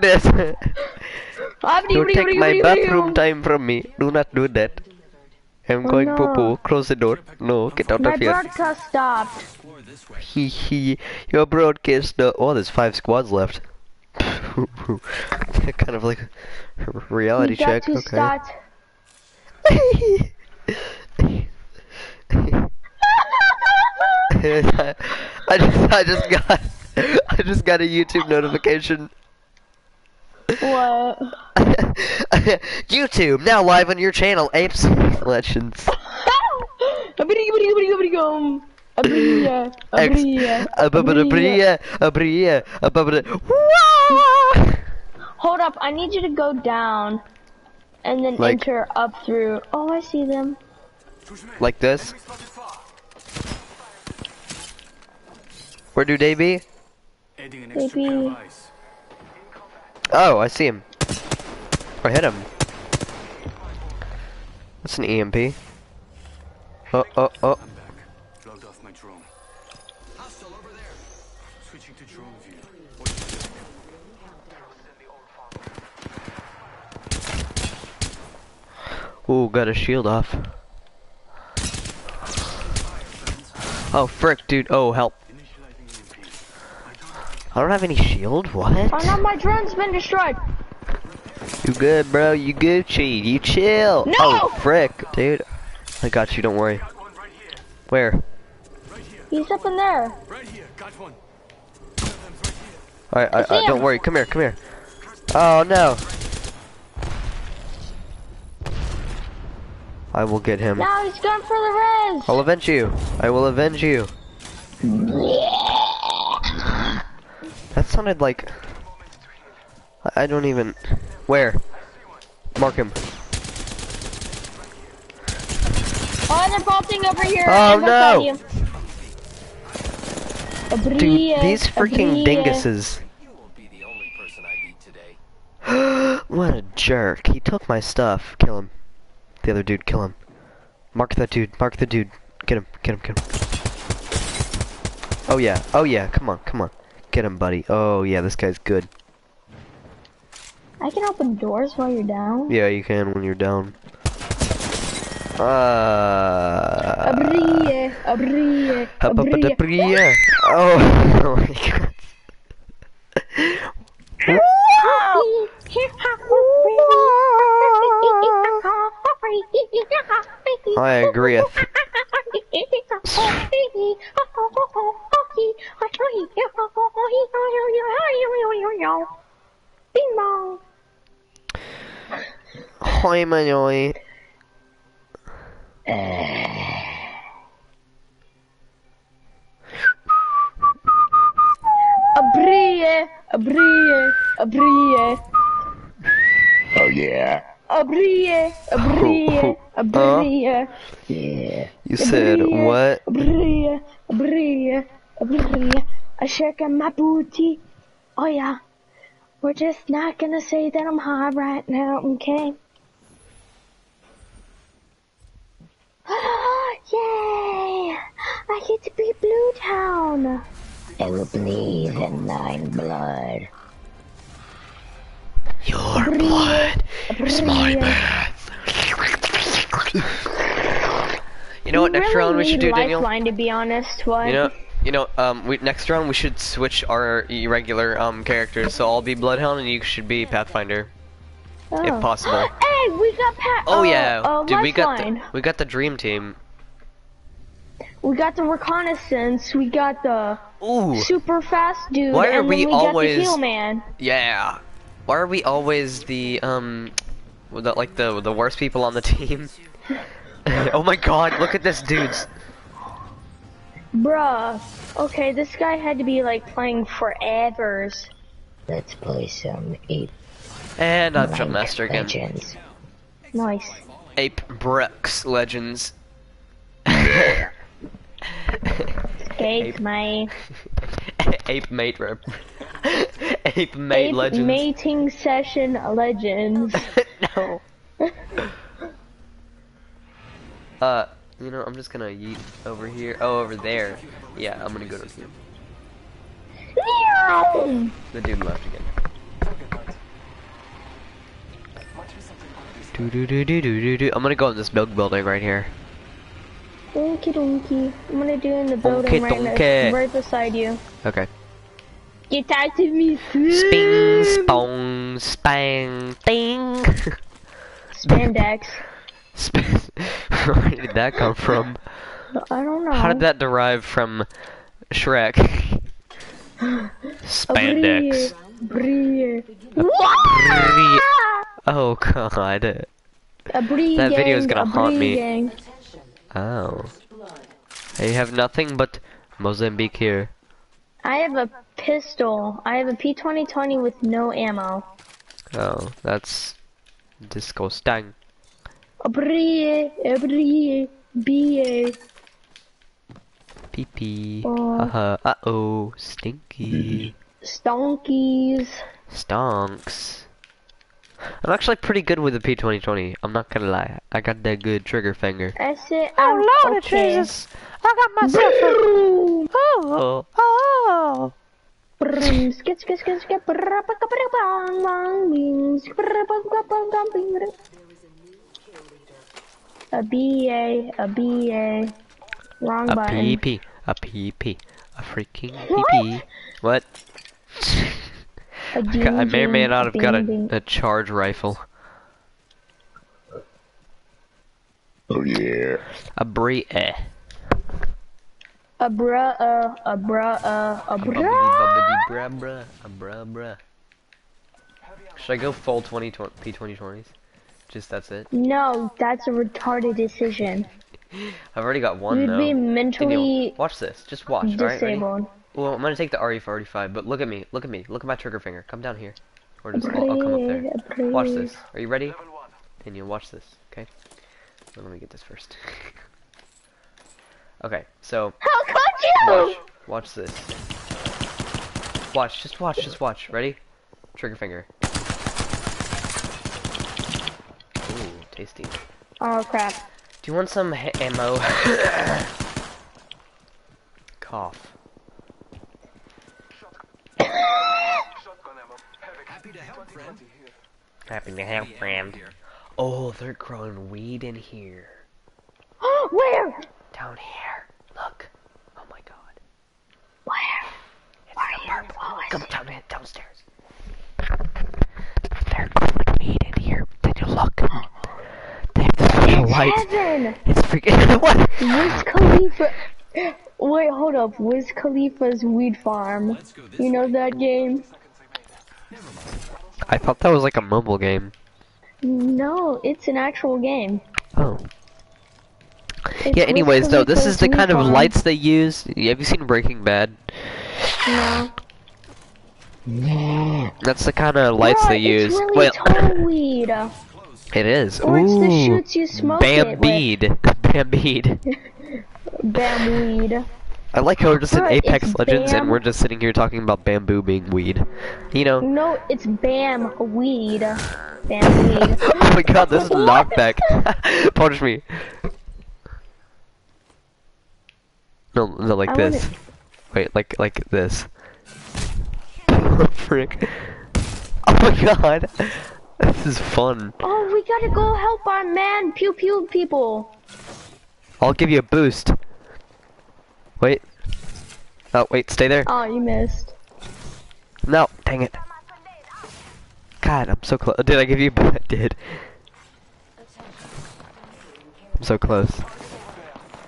this. Don't take my bathroom time from me. Do not do that. I'm Oh, going no. poo poo. Close the door. No, get out My of here. My broadcast stopped. Hee. Your broadcast. Uh, oh, there's five squads left. kind of like a reality check. Okay. start. I just, I just got, I just got a YouTube notification. What? YouTube now live on your channel, Apes Legends. Abrigum. Abria. X. Abria. Ababadabria, abria, ababada- Wah! Hold up, I need you to go down. And then Like- enter up through. Oh, I see them. Like this. Where do they be? Adding an extra Maybe- pair of eyes. Oh, I see him. I hit him. That's an EMP. Oh, uh, oh, uh, oh. Uh. I'm. Logged off my drone. Hostile over there. Switching to drone view. Ooh, got a shield off. Oh, frick, dude. Oh, help. I don't have any shield? What? Oh no, my drone's been destroyed. You good, bro? You Gucci? You chill? No! Oh, frick, dude. I got you. Don't worry. Right. Where? Right. He's up in there. Right here. Got one. One of them's right here. All right, I, I, don't worry. Come here, come here. Oh no. I will get him. Now he's going for the res. I'll avenge you. I will avenge you. That sounded like. I- don't even. Where? Mark him. Oh, they're bolting over here. Oh, no. Dude, these freaking dinguses. You won't be the only person I beat today. what a jerk. He took my stuff. Kill him. The other dude, kill him. Mark that dude. Mark the dude. Get him. Get him. Get him. Oh yeah. Oh yeah. Come on. Come on. Get him, buddy. Oh yeah. This guy's good. I can open doors while you're down. Yeah, you can when you're down. Uh. Abria, abria. Abria. Oh, oh my god. I agree. Bing bong. Hoi manoi. Abrie, abrie, abrie. Oh yeah. Abrie, abrie, abrie. Yeah. You said Abrie, what? Abrie, abrie, abrie. A shake my booty. Oh yeah. We're just not gonna say that I'm high right now, okay? Yay! I get to be Bloodhound. I will believe in thine blood. Your blood is my breath. You know what? Next really round we should do, Daniel. Lifeline, to be honest. What? You know, you know. Um, we next round we should switch our irregular um characters. So I'll be Bloodhound and you should be Pathfinder, if Oh. possible. Hey, we got Pat. Oh uh, yeah, uh, dude. We got the, we got the dream team. We got the reconnaissance. We got the Ooh, super fast dude. Why are and we we got always- the heal man. yeah. Why are we always the um, the, like the the worst people on the team? oh my God! Look at this dude's. Bruh. Okay, this guy had to be like playing forevers. Let's play some ape And I'm Jump Master again. legends. Nice. Ape Brooks Legends. Ape, mate. ape mate rep. ape mate ape legends. Mating session legends. no. uh, you know, I'm just gonna yeet over here. Oh, over there. Yeah, I'm gonna go to him. The dude left again. Do do do do do do do. I'm gonna go in this milk building right here. Donkey donkey. I'm gonna do in the building right, next, right beside you. Okay. Get out of me, Sping, spong, spang, ding. Spandex. Sp- Where did that come from? I don't know. How did that derive from Shrek? Spandex. Brie. Brie. Oh god. That video is gonna haunt me. Oh. I have nothing but Mozambique here. I have a pistol. I have a P2020 with no ammo. Oh, that's disgusting. A brie, a brie, brie. Pee pee. Oh. Uh-huh. Uh-oh. Stinky. Stonkies. Stonks. I'm actually pretty good with the P2020. I'm not gonna lie. I got that good trigger finger. I said, oh, um, okay. I got myself a... Oh, oh. oh. Brum, skit, skit, skit, skit, brr, ba, ga, brr, bang, bang, bing, skit, brr, ba, ga, bang, bang, bing, brr. A BA, a BA. Wrong A button. PP. A PP. A freaking What? PP. What? A Okay, I may or may not have got a, a charge rifle. Oh yeah. A Brie. A bruh, uh, a bruh, uh, a Bubbidi bruh. bubbidi bra bra. A bra bra. Should I go full 20, P2020s? Just that's it? No, that's a retarded decision. I've already got one You'd though. be Daniel, mentally watch this. Just watch. Alright, ready? Disabled. Well, I'm gonna take the RE45, but look at me. Look at me. Look at my trigger finger. Come down here. Or just I'll, I'll come up there. Watch this. Are you ready? And you watch this. Okay. Let me get this first. okay. So How could you? watch. Watch this. Watch. Just watch. Just watch. Ready? Trigger finger. Ooh, tasty. Oh crap. Do you want some ha- ammo? Cough. Shotgun ammo. Heavy. Happy to help, friend. Happy to help, friend. Oh, they're growing weed in here. Where? Down here. Look. Oh my god. Where? It's the purple. Come down here, downstairs. They're growing weed in here. Did you look? They have the special lights. Heaven! It's freaking what? Wiz Khalifa. Wait, hold up. Wiz Khalifa's weed farm. You know that game? I thought that was like a mobile game. No, it's an actual game. Oh. It's Yeah, anyways, though, this is the kind of lights they use. Have you seen Breaking Bad? No. That's the kind of lights they use. Really well, weed. it is. Or it's the Ooh. shoots you smoke it with. Bambeed. Bambeed. Bam. I like how we're just in Apex it's Legends and we're just sitting here talking about bamboo being weed. You know? No, it's Bam weed. Bam weed. oh my god, this is knockback. Punish me. No, no, like I this. Wait, like like this. Frick. Oh my god. This is fun. Oh, we gotta go help our man pew pew people. I'll give you a boost. Wait. Oh, wait, stay there. Oh, you missed. No, dang it. God, I'm so close. Did I give you? I did. I'm so close.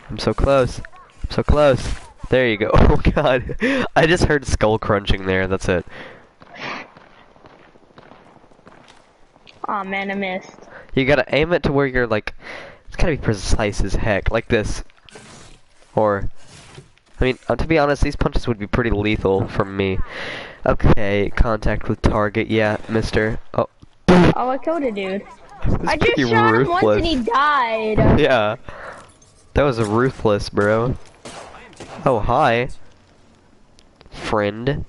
I'm so close. I'm so close. There you go. Oh god. I just heard skull crunching there. That's it. Oh man, I missed. You gotta aim it to where you're like. It's gotta be precise as heck, like this. Or. I mean, uh, to be honest, these punches would be pretty lethal from me. Okay, contact with target. Yeah, mister. Oh. Oh, I killed a dude. I just shot him once and he died. Yeah. That was a ruthless, bro. Oh, hi. Friend.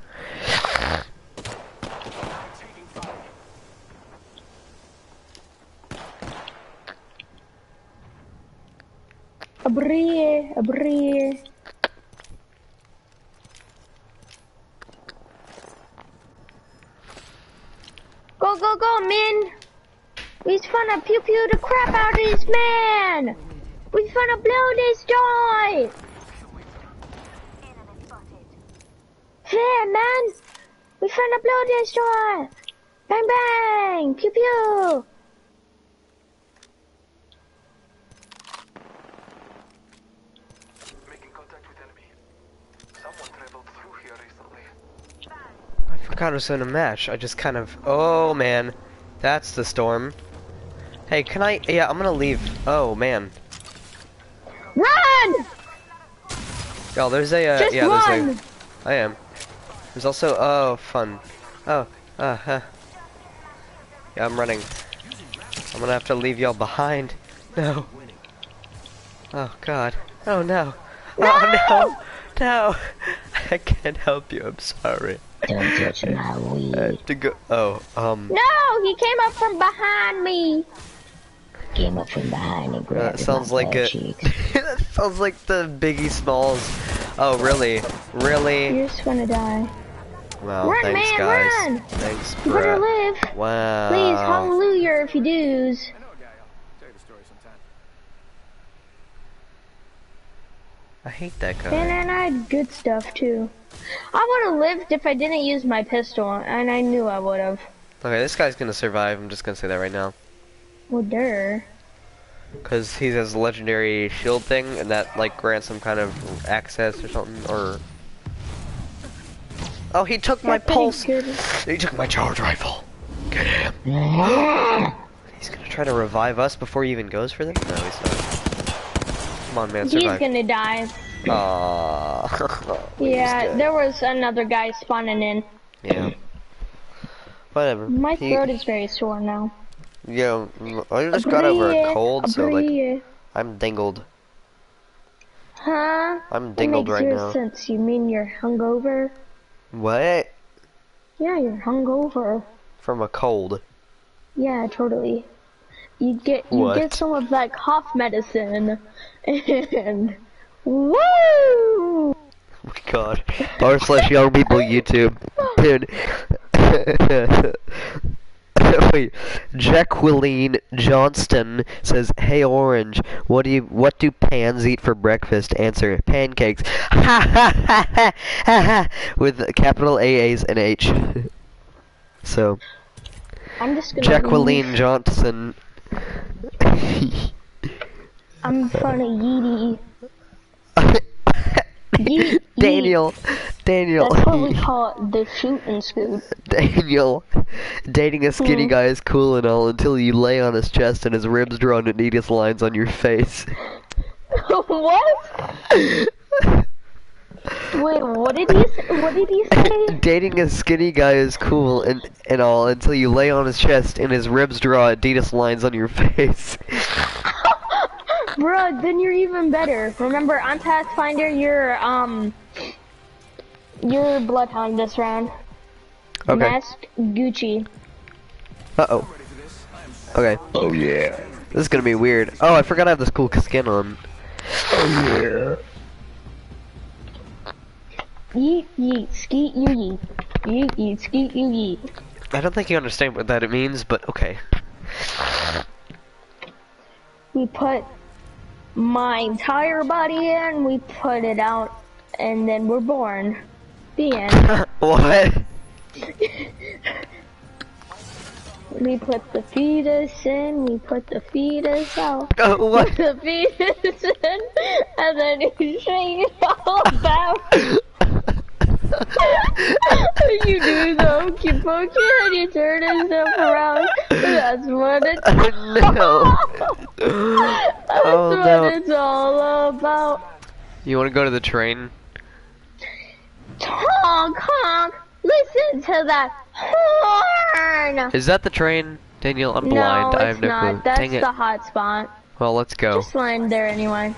A brie, Go, go, go, Min! We's finna pew pew the crap out of this man! We finna blow this joint! Yeah, man! We finna blow this joint! Bang bang! Pew pew! Making contact with enemy. Someone traveled through here recently. I forgot it was in a match. I just kind of. Oh man, that's the storm. Hey, can I? Yeah, I'm gonna leave. Oh man. Run! Oh, there's a. Uh, Just yeah, run! there's a. I am. There's also. Oh, fun. Oh. Uh. Huh. Yeah, I'm running. I'm gonna have to leave y'all behind. No. Oh God. Oh no. Oh no. No. I can't help you. I'm sorry. Don't touch my I weed. have to go. Oh. Um. No, he came up from behind me. Came up from behind and That grabbed sounds my like butt a. that sounds like the Biggie Smalls. Oh really? Really? You're just gonna die. Well, Run, thanks man, guys. run! Thanks, You better live. Wow. Please, hallelujah if you do's. I know a guy. I'll tell you the story sometime. I hate that guy. And I had good stuff too. I would have lived if I didn't use my pistol, and I knew I would have. Okay, this guy's gonna survive. I'm just gonna say that right now. Well, der. Cause he has a legendary shield thing, and that like grants some kind of access or something, or. Oh, he took my That's pretty pulse. good. He took my charge rifle. Get him. He's gonna try to revive us before he even goes for them. No, he's not. Come on, man, He's gonna die. Aww. Yeah, there was another guy spawning in. Yeah. Whatever. My He- throat is very sore now. Yeah, I just got over a cold, so like. I'm dingled. Huh? I'm dingled right now. sense. You mean you're hungover? What? Yeah, you're hungover. From a cold. Yeah, totally. You get you What? get some of that cough medicine, and woo! Oh my god. R slash young people YouTube. Dude. Wait. Jacqueline Johnston says, Hey Orange, what do you what do pans eat for breakfast? Answer, pancakes. Ha ha ha ha ha ha with capital A A's and H. so I'm just gonna. Jacqueline Johnson I'm funny, yeety. Yeet, Daniel Daniel That's what we call it, the shoot and scoot. Daniel, dating a skinny Hmm. guy is cool and all until you lay on his chest and his ribs draw Adidas lines on your face. what? Wait, what did he? s- What did he say? dating a skinny guy is cool and and all until you lay on his chest and his ribs draw Adidas lines on your face. Bruh, then you're even better. Remember, I'm Pathfinder. You're um, you're Bloodhound this round. Okay. Mask Gucci. Uh oh. Okay. Oh yeah. This is gonna be weird. Oh, I forgot I have this cool skin on. Oh yeah. Yeet yeet skeet you yeet. Yeet yeet skeet you yeet. I don't think you understand what that it means, but okay. We put my entire body in. We put it out, and then we're born. The end. what? We put the fetus in. We put the fetus out. Oh, what? Put the fetus in, and then you shake it all about. you do the hokey pokey and you turn yourself around. That's what it's. no. That's Oh, what no. it's all about. You wanna go to the train? Honk honk. Listen to that horn. Is that the train? Daniel, I'm no, blind. I have no not. clue. That's Dang it. the hot spot. Well, let's go. Just land there anyway.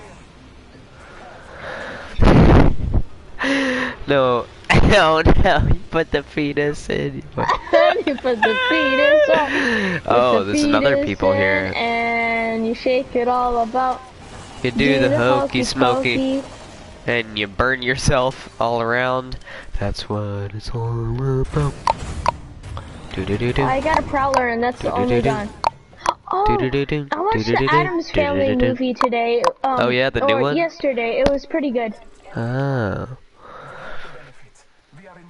No. No, no. You put the fetus in. You put- you put the fetus put Oh, the there's another people in, here. And you shake it all about. You do the hokey smoky. and you burn yourself all around. That's what it's all about. Do do do do. I got a prowler and that's the only Do-do-do-do. gun. Oh, I watched the Addams Family movie today. Um, Oh, yeah, the new one? Yesterday, it was pretty good. Oh. We are inside the ring.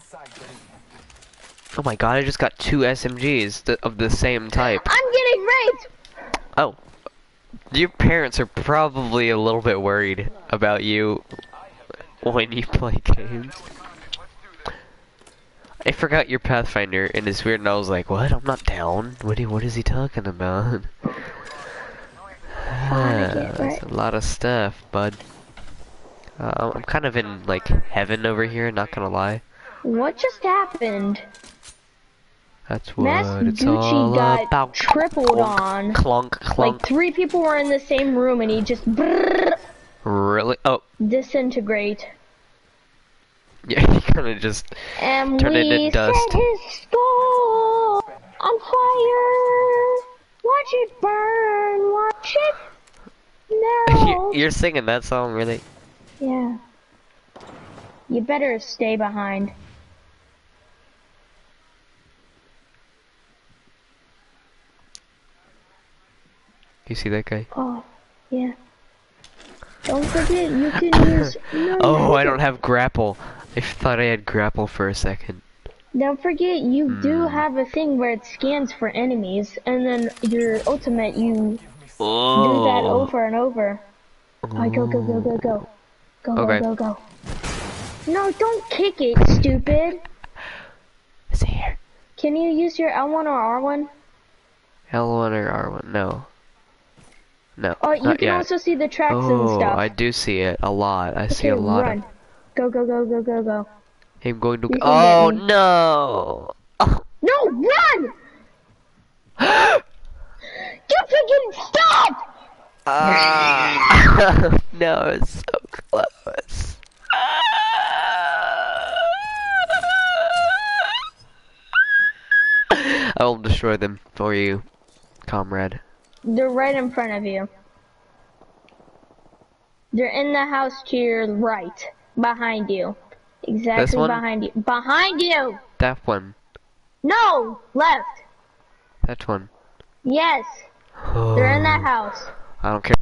Oh my god, I just got two SMGs th- of the same type. I'm getting raped. Oh. Your parents are probably a little bit worried about you when you play games. I forgot your Pathfinder and it's weird and I was like, what? I'm not down. What, do, what is he talking about? That's a lot of stuff, bud. Uh, I'm kind of in, like, heaven over here, not gonna lie. What just happened? That's what Mass it's all Gucci got about. tripled Clunk, on. Clunk, clunk. Like three people were in the same room and he just really? Oh, disintegrate. yeah, he kind of just And Turned into dust. And we set his skull on fire. Watch it burn. Watch it. No. You're singing that song, really? yeah. You better stay behind. You see that guy? Oh, yeah. Don't forget, you can use. No, Oh, no, I don't have grapple. I thought I had grapple for a second. Don't forget, you do Hmm. have a thing where it scans for enemies, and then your ultimate, you Oh. do that over and over. Alright, go, go, go, go, go. Go, Okay. go, go, go. No, don't kick it, stupid. Is he here? Can you use your L1 or R1? L1 or R1? No. No, Oh, you can yet. also see the tracks and stuff. oh. I do see it a lot. I see a lot run. of. Go, go, go, go, go, go. I'm going to. You Oh no! Oh. No, run! you freaking stop! Ah! no, it's so close. I will destroy them for you, comrade. They're right in front of you. They're in the house to your right, behind you. Exactly behind you. Behind you! That one. No! Left! That one. Yes! They're in that house. I don't care.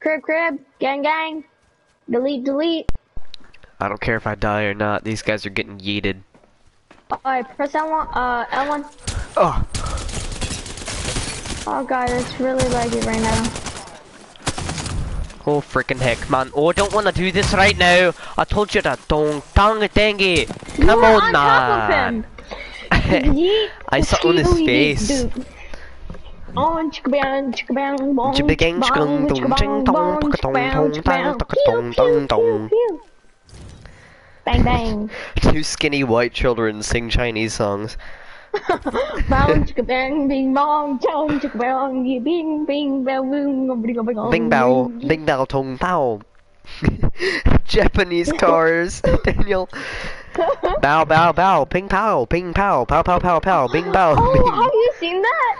Crib, crib, gang, gang. Delete, delete. I don't care if I die or not. These guys are getting yeeted. Alright, press L1, uh, L1. Oh, Oh god, it's really laggy right now. oh freaking heck, man! Oh, I don't want to do this right now. I told you that. don't, dang it, dang it. Come you were on, on man. top of him. Yeet, I saw on his face. yeet, doo. On chicka bang, chicka bang, bong, Chicka bang, chicka chicka bang, dong, chicka ching bang, dong, bong, chicka chicka dong, bang, dong, chicka dong, bang. chicka Pew, dong, pew, dong, pew, pew. Bang bang. Two skinny white children sing Chinese songs. Bong chicka bang, bing bong, chong chicka bang, ye bing bing bell boom, bing bing bong. Bing bao, bing bao tong bao. Japanese cars, Daniel. Bow, bow, bow, ping pow, ping pow, pow, pow, pow, pow, bing bow, Oh, bing. have you seen that?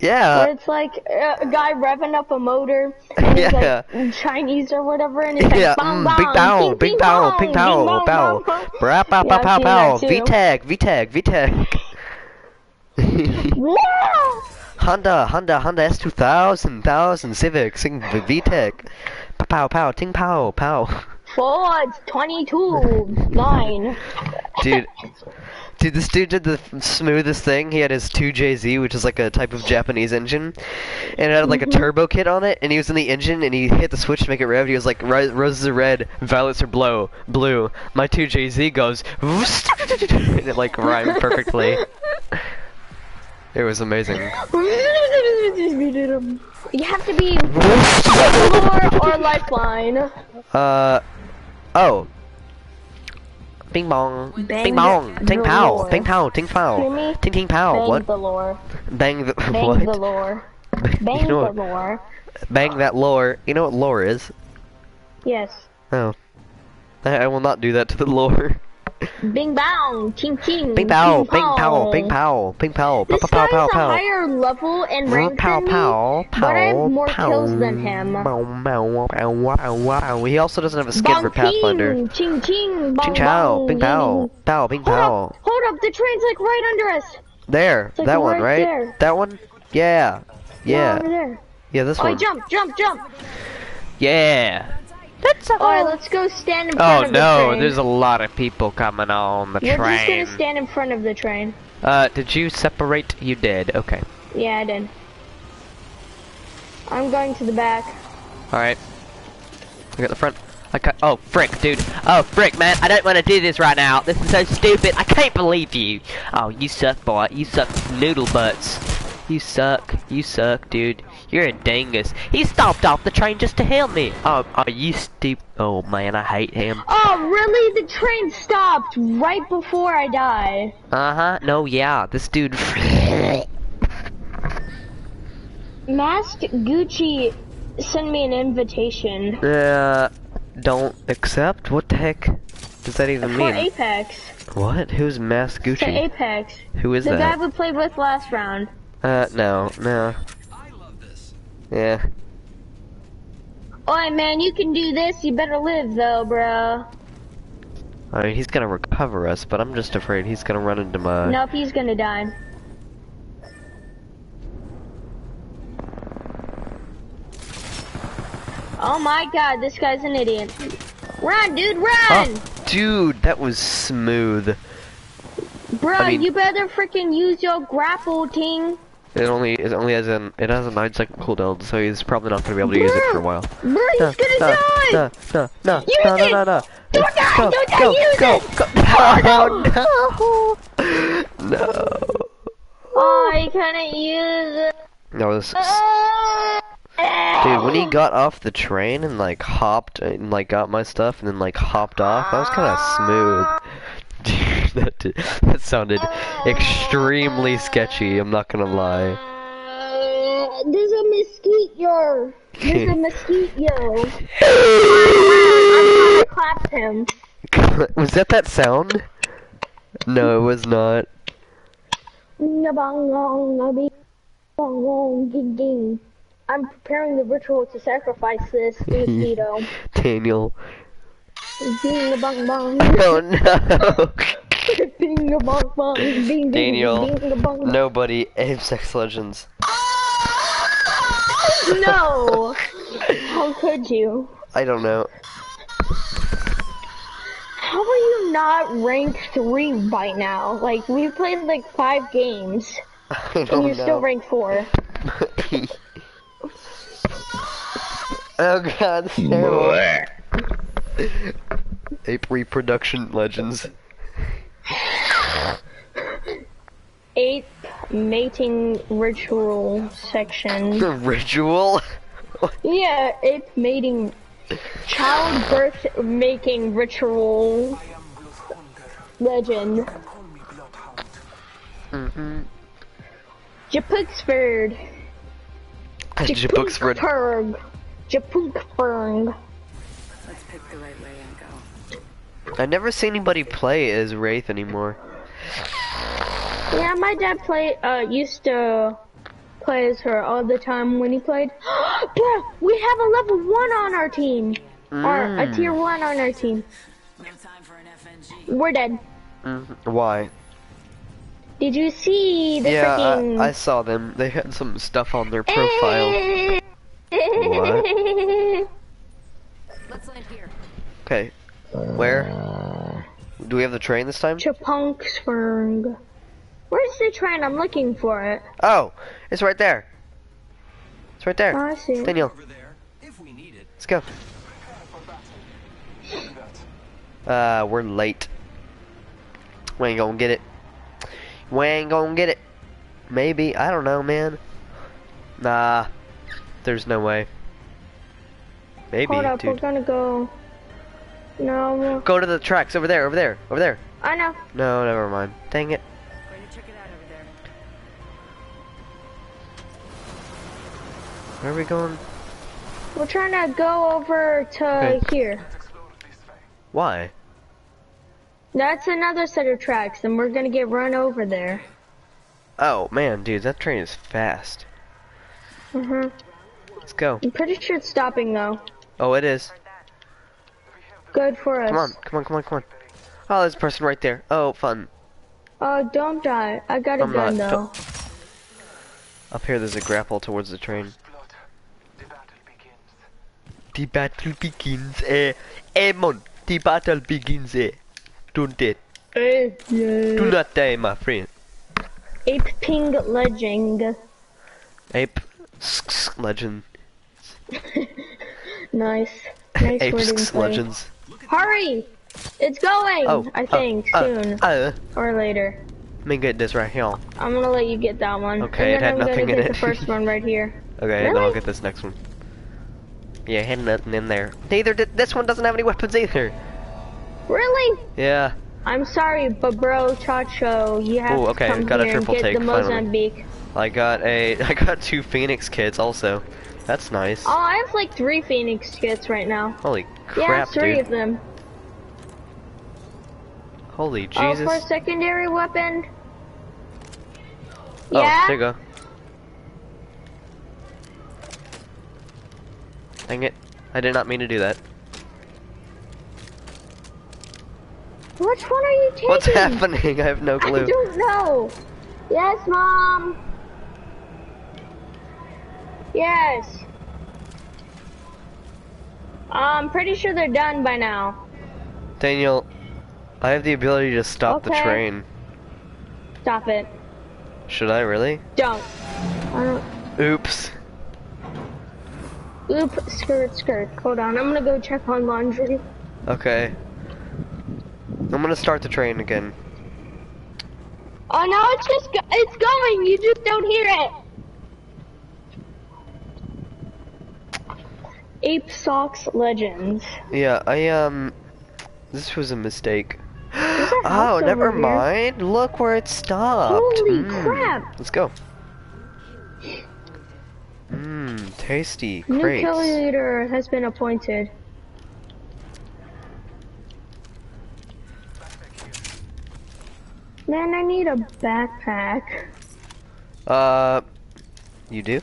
Where Yeah, it's like uh, a guy revving up a motor, and Yeah. like Chinese or whatever, and yeah, like bong mm, bong, bing, bing, bong, ping bing, pow, bong, bow. bong, bong. Bra, pow, Yeah, pow, I've pow, pow, that too. VTEC, VTEC, VTEC. Honda, Honda, Honda S2000, 1000 Civic, sing VTEC. Pow, pow, pow, ting pow, pow. Ford 22, 9. Dude, dude, this dude did the smoothest thing. He had his 2JZ, which is like a type of Japanese engine, and it had like a mm-hmm. turbo kit on it. And he was in the engine, and he hit the switch to make it rev. He was like, "Roses are red, violets are blue." Blue. My 2JZ goes, and it like rhymed perfectly. It was amazing. You have to be lore or lifeline. Uh, oh. Bing bong, Bang bing bong, ting pow, ting pow, ting pow, ting ting pow. Bang What? the lore. Bang the Bang what? the lore. Bang you know the lore. Bang that lore. You know what lore is? Yes. Oh. I, I will not do that to the lore. Bing bang, ting ting. Bing pow, ping bing pow, bing pow, bing pow, pow This pow guy pow a pow. higher level and pow. rank Pow than me, pow but I have pow more pow. kills than him. Bow, bow, bow, wow, wow. He also doesn't have a skin for Bong Pathfinder. ting, ching, bong Ching chow, bing pow, pow, bing Hold pow. up, hold up, the train's like right under us. There, like that one, right right? there. That one? Yeah. Yeah, Yeah. Yeah, this Oh, one. jump, jump, jump. Yeah. Alright, let's go stand in Oh front of the train. Oh no, there's a lot of people coming on the We're just gonna stand in front of the train. Uh, did you separate? You did. Okay. Yeah, I did. I'm going to the back. All right. I got the front. I cut. Oh, frick, dude. Oh, frick, man. I don't want to do this right now. This is so stupid. I can't believe you. Oh, you suck, boy. You suck noodle butts. You suck. You suck, dude. You're a dingus. He stopped off the train just to help me. Oh, are you stupid? Oh, man, I hate him. Oh, really? The train stopped right before I died. Uh-huh. No, yeah. This dude... Masked Gucci sent me an invitation Uh, don't accept? What the heck does that even for mean? Apex. What? Who's Mass To Gucci? Apex. Who is The guy we played with last round. Uh, no, no. I love this. Yeah. Oi, man, you can do this. You better live, though, bro. I mean, he's gonna recover us, but I'm just afraid he's gonna run into my... Nope, he's gonna die. Oh my god, this guy's an idiot. Run, dude, ah, run! Oh, dude, that was smooth. Bro, I mean- you better freaking use your grapple ting. It only it only has an it has a nine second cooldown, so he's probably not gonna be able to use it for a while. Bro, he's No, gonna no, die! no, no, no, Use no, no, it! no, no. Don't die, Go, don't die, go, use go, it! go. Oh, no. No. Oh, I couldn't use it. That was ah! dude when he got off the train and like hopped and like got my stuff and then like hopped off. That was kind of smooth. Ah! That did, that sounded extremely sketchy. I'm not gonna lie. Uh, There's a mosquito. There's a mosquito. I'm gonna clap him. was that that sound? No, it was not. I'm preparing the ritual to sacrifice this mosquito. Daniel. Bing bong bong. Oh no. Bing a bong bong. Bing bing Daniel, bing a bong bong. Nobody Apex Legends. No. How could you? I don't know. How are you not rank three by now? Like we played like five games, I and don't you're still know. rank four. oh god, that's terrible. Ape Reproduction Legends. Ape mating ritual section. The ritual? Yeah, ape mating, childbirth making ritual legend. Mm-hmm. Japuxford. Jabuxford. Japunkberg. Japunkberg. Let's pick the right way and go. I never see anybody play as Wraith anymore. Yeah, my dad play uh used to play as her all the time when he played. Bro, we have a level one on our team. Or a Mm. tier one on our team. No time for an FNG. We're dead. Mhm. Why? Did you see the yeah, freaking I, I saw them. They had some stuff on their profile. Let's land here. Where? Do we have the train this time? Chapunksburg. Where's the train? I'm looking for it. Oh, it's right there. It's right Oh, there. I see. Daniel, Over there, if we need it. let's go. Uh, we're late. We ain't gonna get it. We ain't gonna get it. Maybe. I don't know, man. Nah. There's no way. Maybe, Hold up, we're gonna go. No, Go to the tracks over there, over there, over there. I know. No, never mind. Dang it. Going to check it out over there. Where are we going? We're trying to go over to Okay. here. Why? That's another set of tracks, and we're gonna get run over there. Oh, man, dude, that train is fast. hmm Let's go. I'm pretty sure it's stopping though. Oh, it is. Good for us. Come on, come on, come on, come on. Oh, there's a person right there. Oh, fun. Oh, don't die. I got a I'm gun not- though. Up here, there's a grapple towards the train. The battle begins, eh? Eh, mon. The battle begins, eh? Don't dead. Eh, yeah. Do not die, my friend. Ape Ping Legend. Ape. Legend. Nice. Nice Ape legends. Hurry! It's going! Oh. I uh, think, uh, soon. Uh, or later. let me get this right here. I'm gonna let you get that one. Okay, it and had I'm nothing gonna in get it. the first one right here. Okay, then I'll get this next one. Yeah, had nothing in there. Neither did this one doesn't have any weapons either. Really? Yeah. I'm sorry, but bro, Chacho, you have Ooh, okay, to come got a here and triple get take, the finally. Mozambique. I got a I got two Phoenix kits also. That's nice. Oh, I have like three Phoenix kits right now. Holy yeah, three dude. of them. Holy Oh, Jesus. for a secondary weapon? Oh, yeah? there you go. Dang it. I did not mean to do that. Which one are you taking? What's happening? I have no clue. I don't know. Yes, mom. Yes. I'm pretty sure they're done by now. Daniel, I have the ability to stop the Okay. train. Stop it. Should I really? Don't. Don't. Oops. Oop, skirt, skirt. Hold on, I'm gonna go check on laundry. Okay. I'm gonna start the train again. Oh no, it's just go- it's going. You just don't hear it. Ape Socks Legends. Yeah, I um this was a mistake. Oh, never over here. mind. Look where it stopped. Holy Mm. crap. Let's go. Mmm, tasty New crates. kill leader has been appointed. Man, I need a backpack. Uh, you do?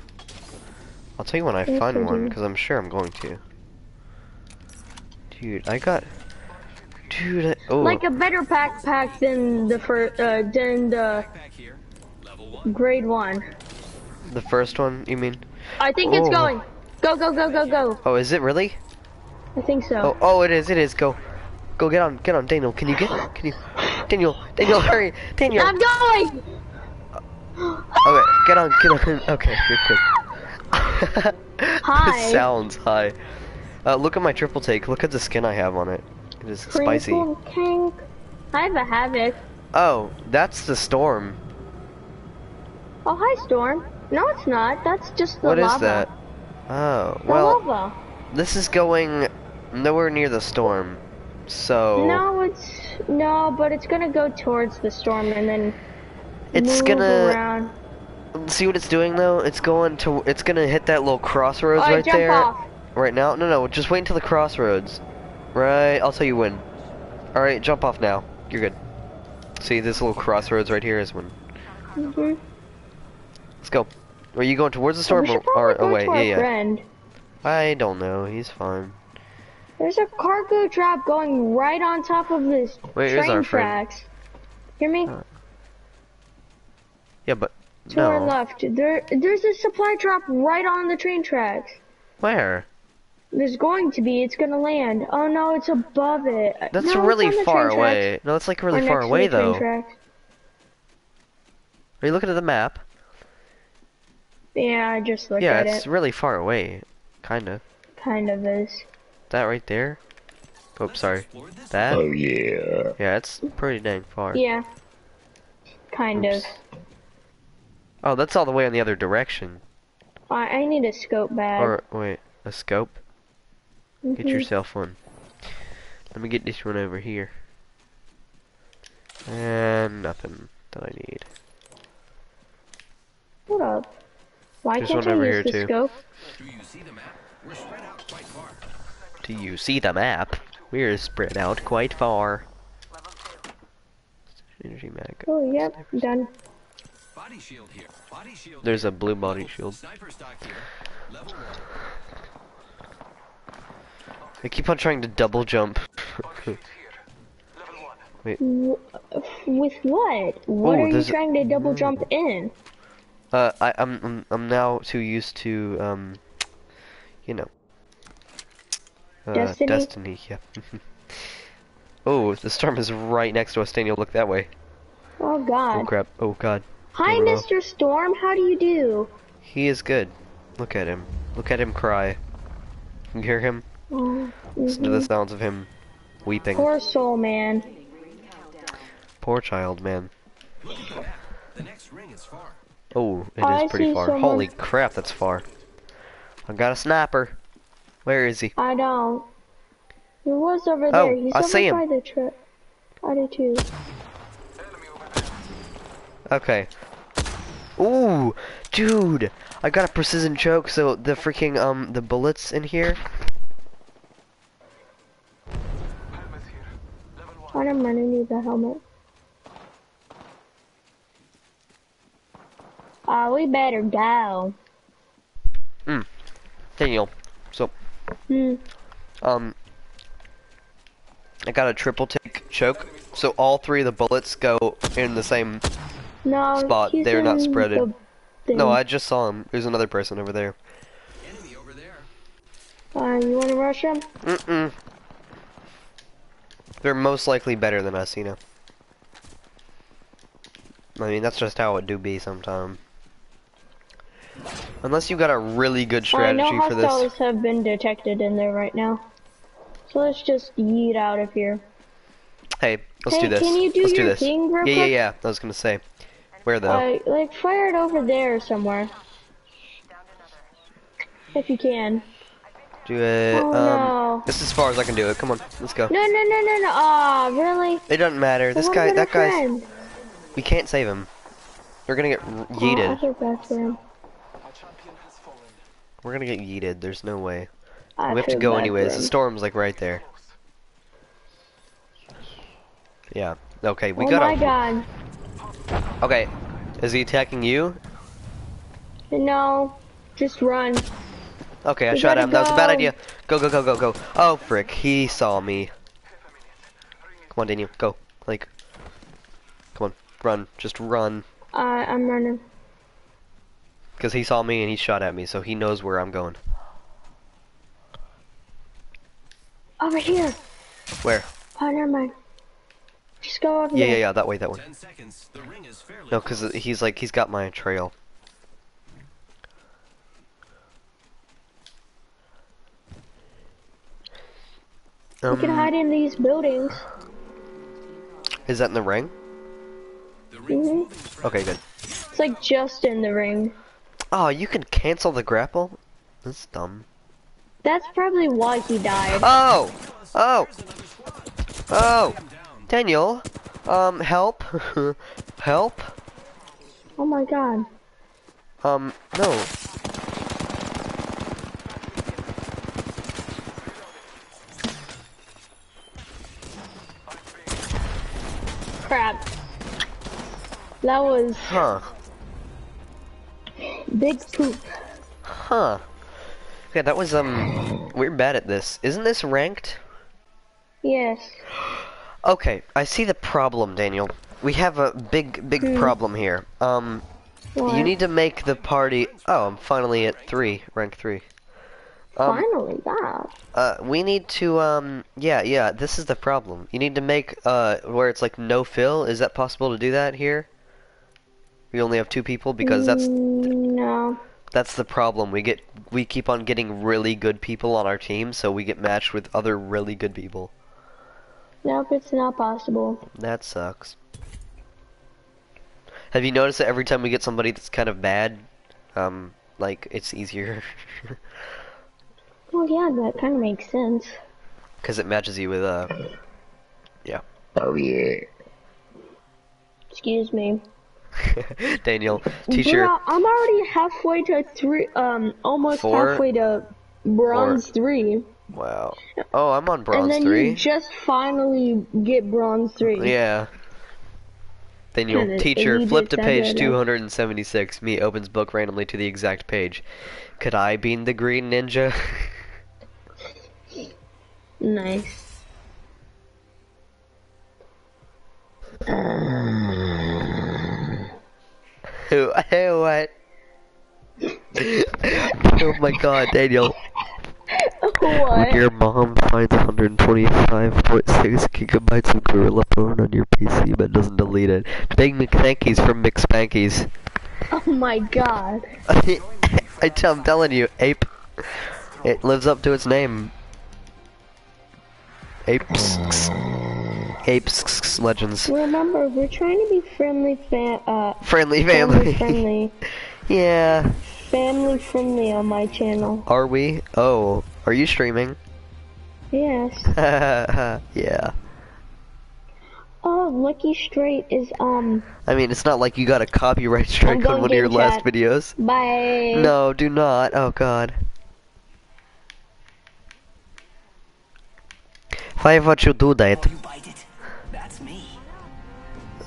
I'll tell you when I Yes, find one, because I'm sure I'm going to. Dude, I got... Dude, I... oh, Like a better backpack than the first, uh, than the Back here. Level one. grade one. the first one, you mean? I think it's Oh. going. Go, go, go, go, go. Oh, is it really? I think so. Oh, oh, it is, it is, go. Go, get on, get on, Daniel, can you get, can you, Daniel, Daniel, hurry, Daniel. I'm going! Okay, get on, get on, okay, good, good. Hi. this sounds high. Uh, look at my triple take, look at the skin I have on it. It is spicy. Crinkle King. I have a havoc. Oh, that's the storm. Oh, hi, Storm. No, it's not. That's just the What is lava. that? Oh, The well, lava. this is going nowhere near the storm. So, No, it's no, but it's gonna go towards the storm and then it's move gonna around. See what it's doing though. It's going to it's gonna hit that little crossroads Oh, right there. off. Right now? No, no, just wait until the crossroads. Right, I'll tell you when. All right, jump off now. You're good. See this little crossroads right here is when. Mhm. Let's go. Are you going towards the storm should or, or away? Yeah, yeah. friend. I don't know. He's fine. There's a cargo drop going right on top of this Wait, here's train our friend. tracks. Hear me? Uh, Yeah, but to our left. There, there's a supply drop right on the train tracks. Where? There's going to be. It's gonna land. Oh no, it's above it. That's no, really far away. tracks. No, it's like Or really far away though. tracks. Are you looking at the map? Yeah, I just looked yeah, at it. Yeah, it's really far away. Kinda. Kind of is. That right there? Oh, sorry. That? Oh yeah. Yeah, it's pretty dang far. Yeah. Kind Oops. of. Oh, that's all the way in the other direction. I, I need a scope bag. Or, wait, a scope? Get Mhm. yourself one. Let me get this one over here. And nothing that I need. Hold up. Why There's can't one I use here, the too. scope? Do you see the map? We're spread out quite far. Do you see the map? We're spread out quite far. Energy mag. Oh, yep, done. Body shield here. Body shield. There's a blue body shield. Sniper stock here. Level one. I keep on trying to double jump. W- with what? What Oh, are you trying to double jump in? Uh, I, I'm, I'm, I'm now too used to, um, you know. Uh, Destiny? Destiny, yeah. oh, the storm is right next to us, Daniel. Look that way. Oh God. Oh crap. Oh god. Hi, Mr. Storm. How do you do? He is good. Look at him. Look at him cry. You hear him? Oh, Listen to the sounds of him weeping. poor soul, man. Poor child, man. The next ring is far. Oh, it is I pretty far. someone- Holy crap, that's far. I got a sniper. Where is he? I don't. He was over Oh, there. He's I over see him. by the truck. I do too. Okay. Ooh, dude, I got a precision choke. So the freaking um the bullets in here. I don't mind. I need the helmet. Ah, we better go. Hmm. Daniel. So Hmm. um, I got a triple take choke. So all three of the bullets go in the same. No, Spot, he's they're not in spreaded. the. No, I just saw him. There's another person over there. Enemy over there. Uh, you want to rush him? Mm-mm. They're most likely better than us, you know. I mean, that's just how it do be sometime. Unless you got a really good I strategy know for this. hostiles have been detected in there right now. So let's just yeet out of here. Hey, let's Hey, do this. can you do let's do your this. thing real yeah, yeah, quick? yeah. I was gonna say. Where though? Uh, like, fire it over there somewhere. If you can. do it. Oh, um, no. This is as far as I can do it. Come on, let's go. No, no, no, no, no. Aw, really? It doesn't matter. This guy, that guy's. friend? We can't save him. We're gonna get Oh, yeeted. feel bad for him. We're gonna get yeeted. There's no way. I we have to go anyways. The storm's like right there. Yeah. Okay, we oh gotta. my god. Okay. Is he attacking you? No. Just run. Okay, I We shot him. That was a bad idea. Go, go, go, go, go. Oh, frick. He saw me. Come on, Daniel. Go. Like. Come on. Run. Just run. Uh, I'm running. Because he saw me and he shot at me, so he knows where I'm going. Over here. Where? Oh, never mind. Just go over Yeah, yeah, yeah. That way, that way. Seconds. The ring is fairly No, because he's like, he's got my trail. We can Um, hide in these buildings. is that in the ring? The ring's Mhm. Okay, good. It's like just in the ring. Oh, you can cancel the grapple? That's dumb. That's probably why he died. Oh! Oh! There's another squad. Oh! Daniel! Um, help? help? Oh my god. Um, no. Crap. That was Huh. big poop. Huh. Okay, that was, um, we're bad at this. Isn't this ranked? Yes. Okay, I see the problem, Daniel. We have a big, big Hmm. problem here. Um, What? you need to make the party. Oh, I'm finally at three, rank three. Um, Finally, yeah. uh, we need to. Um, yeah, yeah. This is the problem. You need to make uh where it's like no fill. Is that possible to do that here? We only have two people because that's Mm, No. that's the problem. We get we keep on getting really good people on our team, so we get matched with other really good people. Nope, it's not possible. That sucks. Have you noticed that every time we get somebody that's kind of bad, um, like it's easier Well, yeah, that kind of makes sense. because it matches you with uh, Oh yeah. Excuse me. Daniel, teacher. Bro, I'm already halfway to three, um, almost Four? halfway to bronze three. Wow. Oh, I'm on bronze and then three. you just finally get bronze three. Yeah. Daniel, Kinda- teacher, you flip to page 276. Me opens book randomly to the exact page. Could I be the green ninja? Nice. Who? Who? What? oh my God, Daniel. When your mom finds 125.6 gigabytes of Gorilla porn on your PC but doesn't delete it. Big McThankies from McSpankies. Oh my god. I tell, I'm telling you, ape. It lives up to its name. Apes. Apes legends. Remember, we're trying to be friendly, fa- uh, Friendly family family. friendly, yeah. Family friendly on my channel. Are we? Oh, are you streaming? Yes. yeah. Oh, Lucky Straight is um. I mean, it's not like you got a copyright strike on one of your game last videos. Bye. No, do not. Oh god. Why would you do that? You bite it. That's me.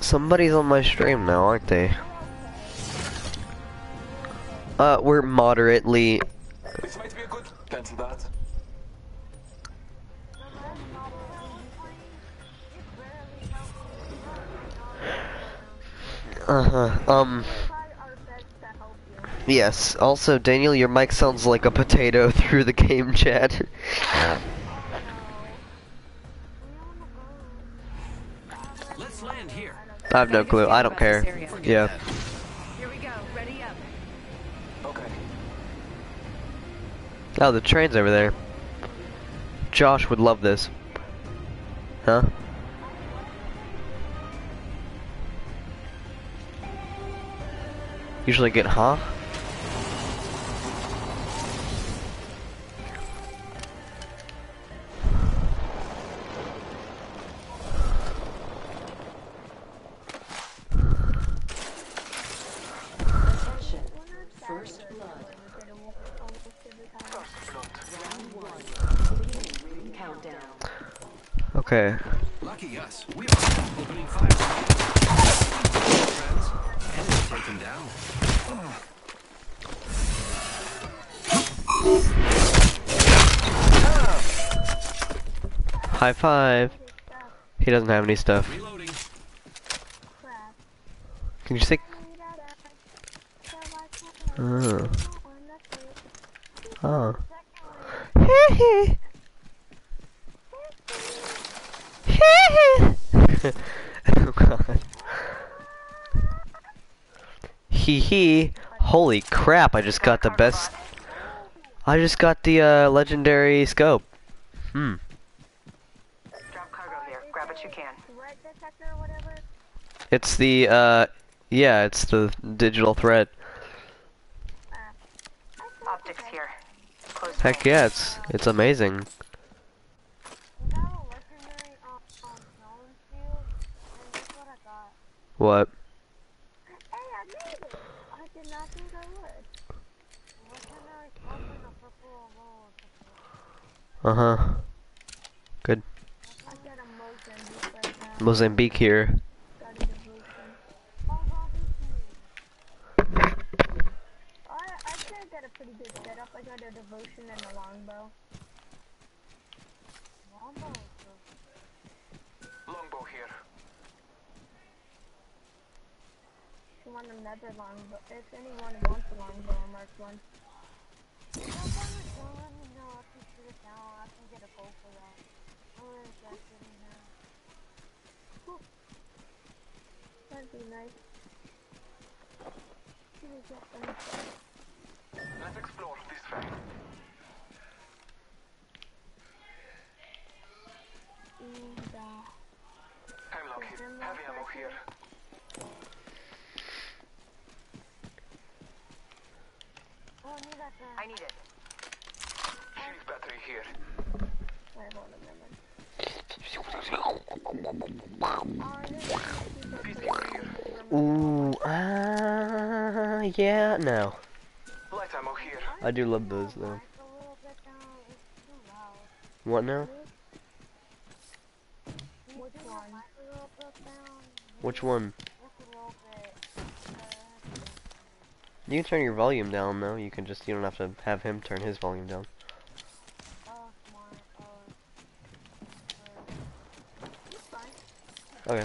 Somebody's on my stream now, aren't they? Uh, we're moderately. This might be a good. Cancel that. Uh huh. Um. Yes. Also, Daniel, your mic sounds like a potato through the game chat. Let's land here. I have no clue. I don't care. Yeah. Oh, the train's over there. Josh would love this. Huh? Usually get huh? Okay. Lucky us. We are opening fire. High five. He doesn't have any stuff. Can you say? Oh. Oh. Oh god. Hee hee. Holy crap, I just got the best. I just got the uh, legendary scope. Hmm. Drop cargo here. Grab what you can. It's the, uh, yeah, it's the digital threat. Optics here. Close Heck yeah, it's, it's amazing. What? Uh-huh. Good. Mozambique here. I a pretty good setup. I got a devotion and a. Longbow want another longbow, if anyone wants a longbow, I'll mark one. That'd be nice. Let me get them. Let's explore this way. And, uh, Hemlock. Heavy ammo here. I need it. Shield battery here. wait, hold a minute. Peacekeeper here. Ooh, ah, yeah, no. Light ammo here. I do love those though. What now? Which one? You can turn your volume down though. You can just you don't have to have him turn his volume down. Okay.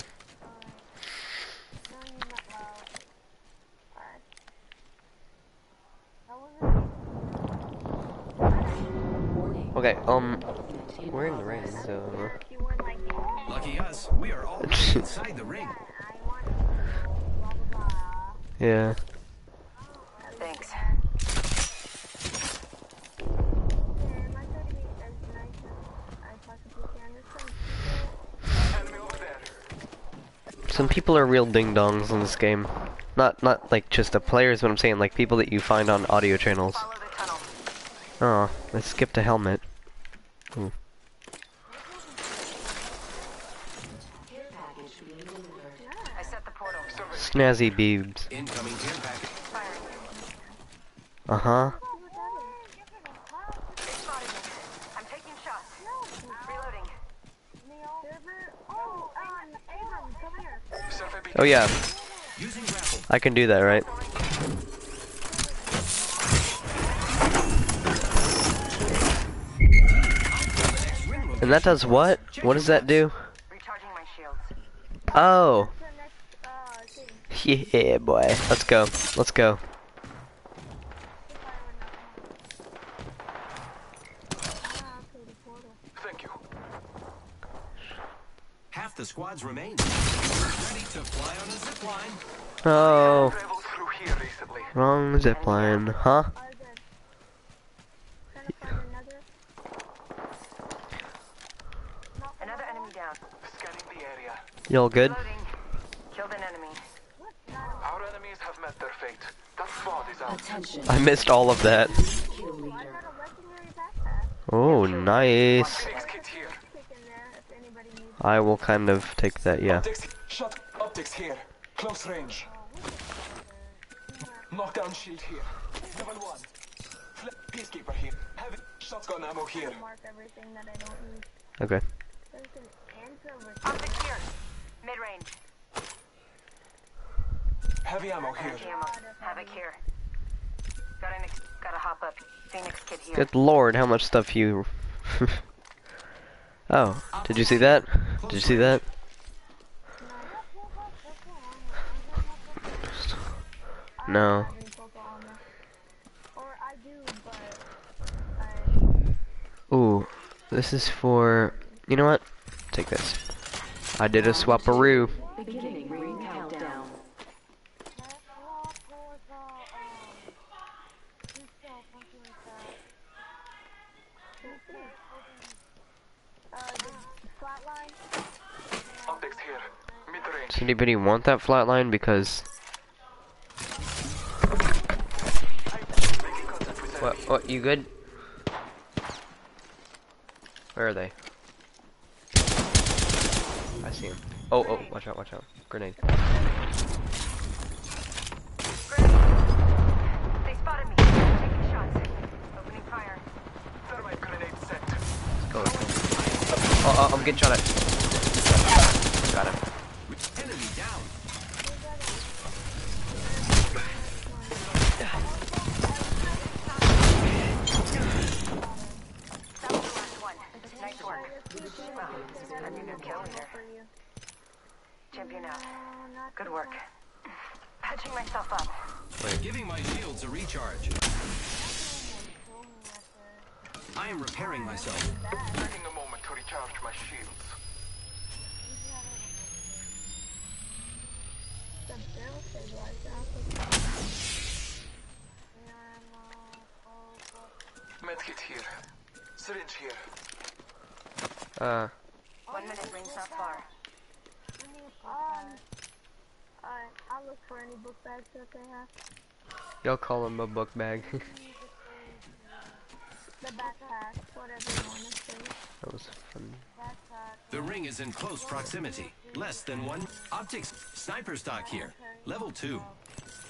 Okay, um, we're in the ring, so... Lucky us, we are all inside the ring. yeah. Some people are real ding dongs in this game. Not not like just the players, but I'm saying like people that you find on audio channels. Follow the tunnel. Oh, I skipped a helmet. Ooh. Care package being delivered. I set the portal. Snazzy beebs. Incoming care package. Firing. Uh huh. They spotted me. I'm taking shots. Reloading. Oh yeah, I can do that, right? And that does what? What does that do? Oh. Yeah, boy. Let's go. Let's go. Thank you. Half the squads remain. Oh, Traveled through here wrong zipline, huh? Another enemy down. Scanning the area. You all good? Reloading. Killed an enemy. Our enemies have met their fate. That squad is out. Attention. I missed all of that. Oh, nice. Phoenix kit here. I will kind of take that, yeah. Optics, shot optics here. Close range. Knockdown shield here. Level one. Fla- Peacekeeper here. Heavy shotgun ammo here. Okay. Optics here. Mid range. Heavy ammo here. Energy ammo. Havoc here. Got an ex- got a hop up. Phoenix kit here. Good lord, how much stuff you... oh, did you see that? Did you see that? No. Ooh, this is for... You know what? Take this. I did a swaparoo. Beginning ring countdown. Optics here. Mid range. Does anybody want that flatline? Because... What, what, you good? Where are they? I see him. Oh, oh, watch out, watch out. Grenade. They spotted me. Taking shots. Opening fire. Thermite grenade set. Let's go. Oh, oh, I'm getting shot at. Got him. Enemy down. That was the last one. Nice work. Well, I'm your new kill leader. Champion out. Good work. Patching myself up. Giving my shields a recharge. I am repairing myself. Taking a moment to recharge my shields. Medkit here. Syringe here. Uh, One minute rings not far. I'll look for any book bags that they have. y'all call him a book bag. The backpack, whatever you want to say. that was fun. The ring is in close proximity. Less than one. Optics. Sniper stock here. Level 2.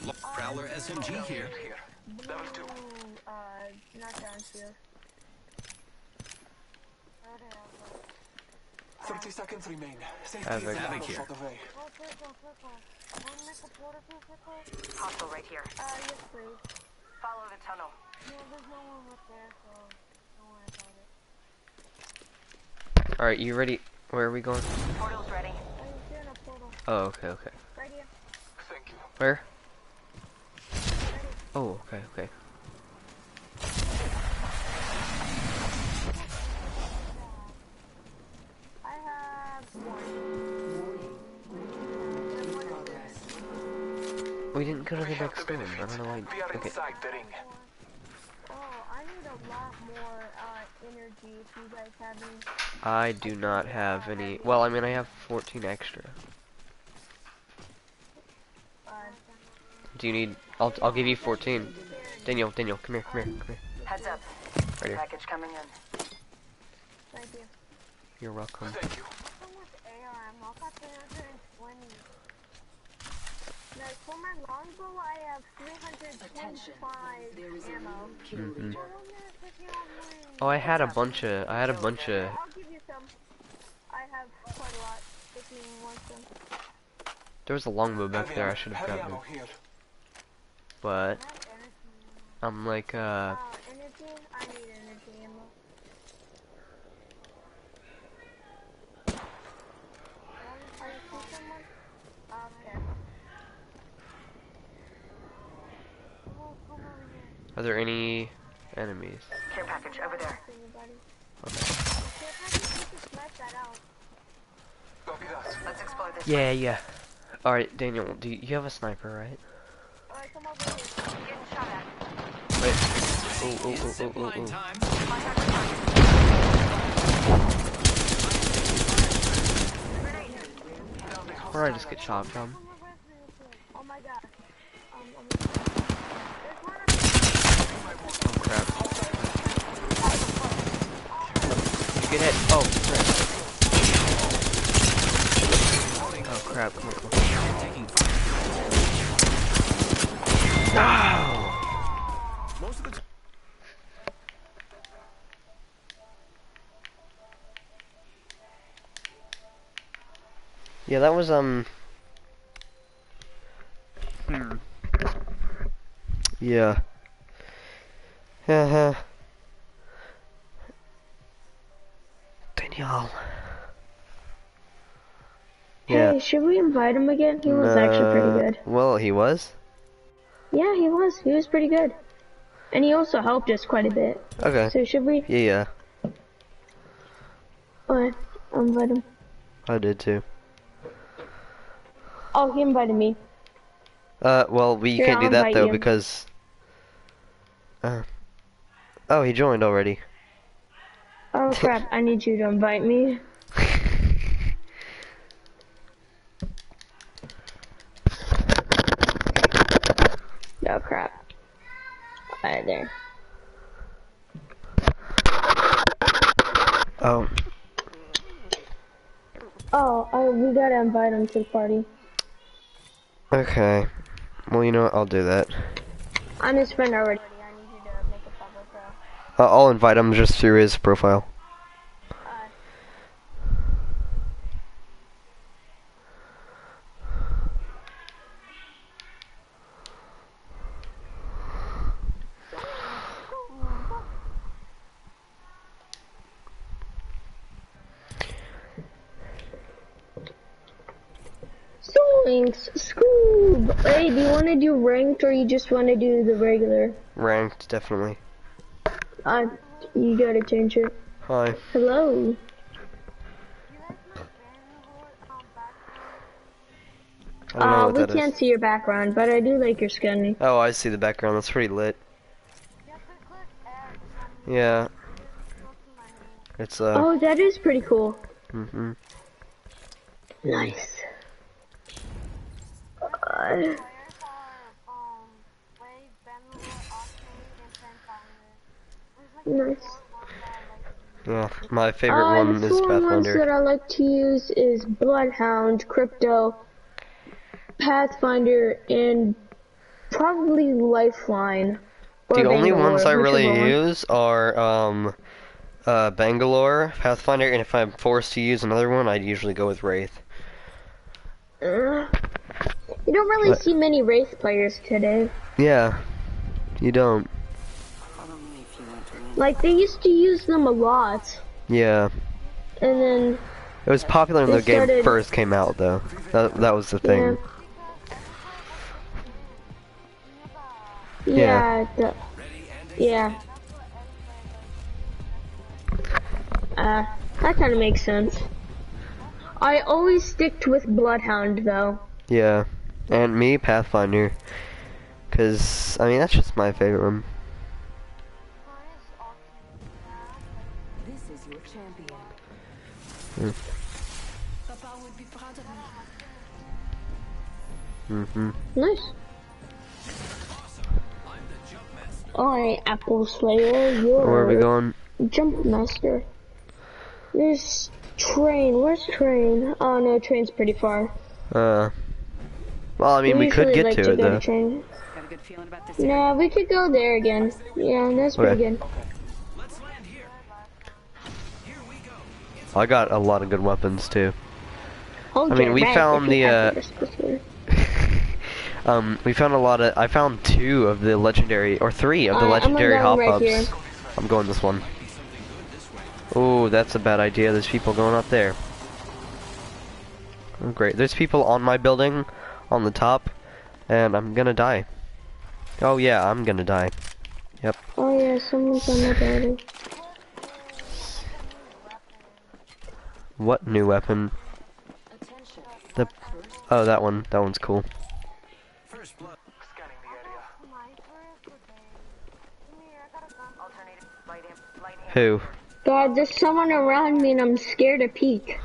Lo- Prowler SMG here. Here. Level two. Ooh, uh, not down here. 30 seconds remain. Safety Havoc. is a Havoc battle here. shot away. Hostile right here. Uh, yes, please. Follow the tunnel. No, there's no one up there, so don't worry about it. Alright, you ready? Where are we going? Portal's ready. I'm doing a portal. Oh, okay, okay. Right here. Thank you. Where? Oh, okay, okay. We didn't go to the next room. I don't know why. We are Okay. inside the ring. Oh, I need a lot more uh, energy if you guys have any. I do not have any. Well, I mean, I have 14 extra. Do you need? I'll I'll give you 14. Daniel, Daniel, come here, come here, come here. Heads up. Right here. Package coming in. Thank you. You're welcome. Thank you. So much AR ammo. I got 320. Now, for my longbow, I have 325 There is ammo. new kill Mhm. Oh, I had a bunch of. I had a bunch of. I'll give you some. I have quite a lot if you want some. There was a longbow back there. I should have heavy grabbed it. But I have energy. I'm like, uh, Uh, energy? I need energy ammo. Are you see someone? Okay. Come on, come over here. Are there any enemies? Care package over there. Okay. Okay, how do you just smash that out? Copy that. Let's explore this. Yeah, yeah. All right, Daniel, do you, you have a sniper, right? Alright, come over here. Getting shot at. Wait. Oh, oh, It's oh, oh, oh, line oh. time. Contact with target. Where did I just get shot from? Oh um, Oh my god. Um, um, there's one up Oh crap. You get hit. Oh crap. Oh crap. Come on, come on. Taking fire. No! Most of the time. Yeah, that was um. Hmm. Yeah. Uh-huh. Daniel. Yeah. Hey, should we invite him again? He was actually pretty Uh, good. Well, he was. Yeah, he was. He was pretty good. And he also helped us quite a bit. Okay. So should we? Yeah, yeah. Alright, I'll invite him. I did too. Oh, he invited me. Uh, well, we Here, can't do I'll that though you. because. Uh. Oh, he joined already. Oh crap, I need you to invite me. Oh crap. Alright, there. Oh, Oh, oh, we gotta invite him to the party. okay. Well, you know what? I'll do that. I'm his friend already. I need you to make a public Uh, I'll invite him just through his profile. Scoob! Hey, do you want to do ranked or you just want to do the regular? Ranked, definitely. Uh, you gotta change it. Hi. Hello. I Uh, we that is. can't see your background, but I do like your skinny. Oh, I see the background. That's pretty lit. Yeah. It's uh. Oh, that is pretty cool. hmm Nice. Uh, nice. Yeah, my favorite Uh, one is four ones Pathfinder. that I like to use is Bloodhound, Crypto, Pathfinder, and probably Lifeline. The only Bangalore, ones I really use are um, uh, Bangalore, Pathfinder, and if I'm forced to use another one, I'd usually go with Wraith. Uh, you don't really What? see many Wraith players today. Yeah, you don't. Like, they used to use them a lot. Yeah, And then, it was popular when the game first came out, though. That that was the thing. yeah. Yeah. The, yeah. Uh, that kind of makes sense. I always sticked with Bloodhound, though. Yeah, And me, Pathfinder. Cause I mean that's just my favorite one. Mm-hmm. Nice. Alright, Apple Slayer, you're Where are we going? Jump Master. There's train. Where's train? Oh no, train's pretty far. Uh. Well, I mean, we could get like to to it go though. train. Got a good feeling about this. Nah, we could go there again. Yeah, that's pretty Okay. good. I got a lot of good weapons too. Hold I mean, we found the, uh, um, we found a lot of. I found two of the legendary, or three of the Alright, legendary go hop right ups. here. I'm going this one. Oh, that's a bad idea. There's people going up there. Oh, great. There's people on my building, on the top, and I'm gonna die. Oh yeah, I'm gonna die. Yep. Oh yeah, someone's on my building. What new weapon? The. Oh, that one. That one's cool. first blood. Scanning the area. Alternative light amp, light amp. Who? God, there's someone around me and I'm scared to peek.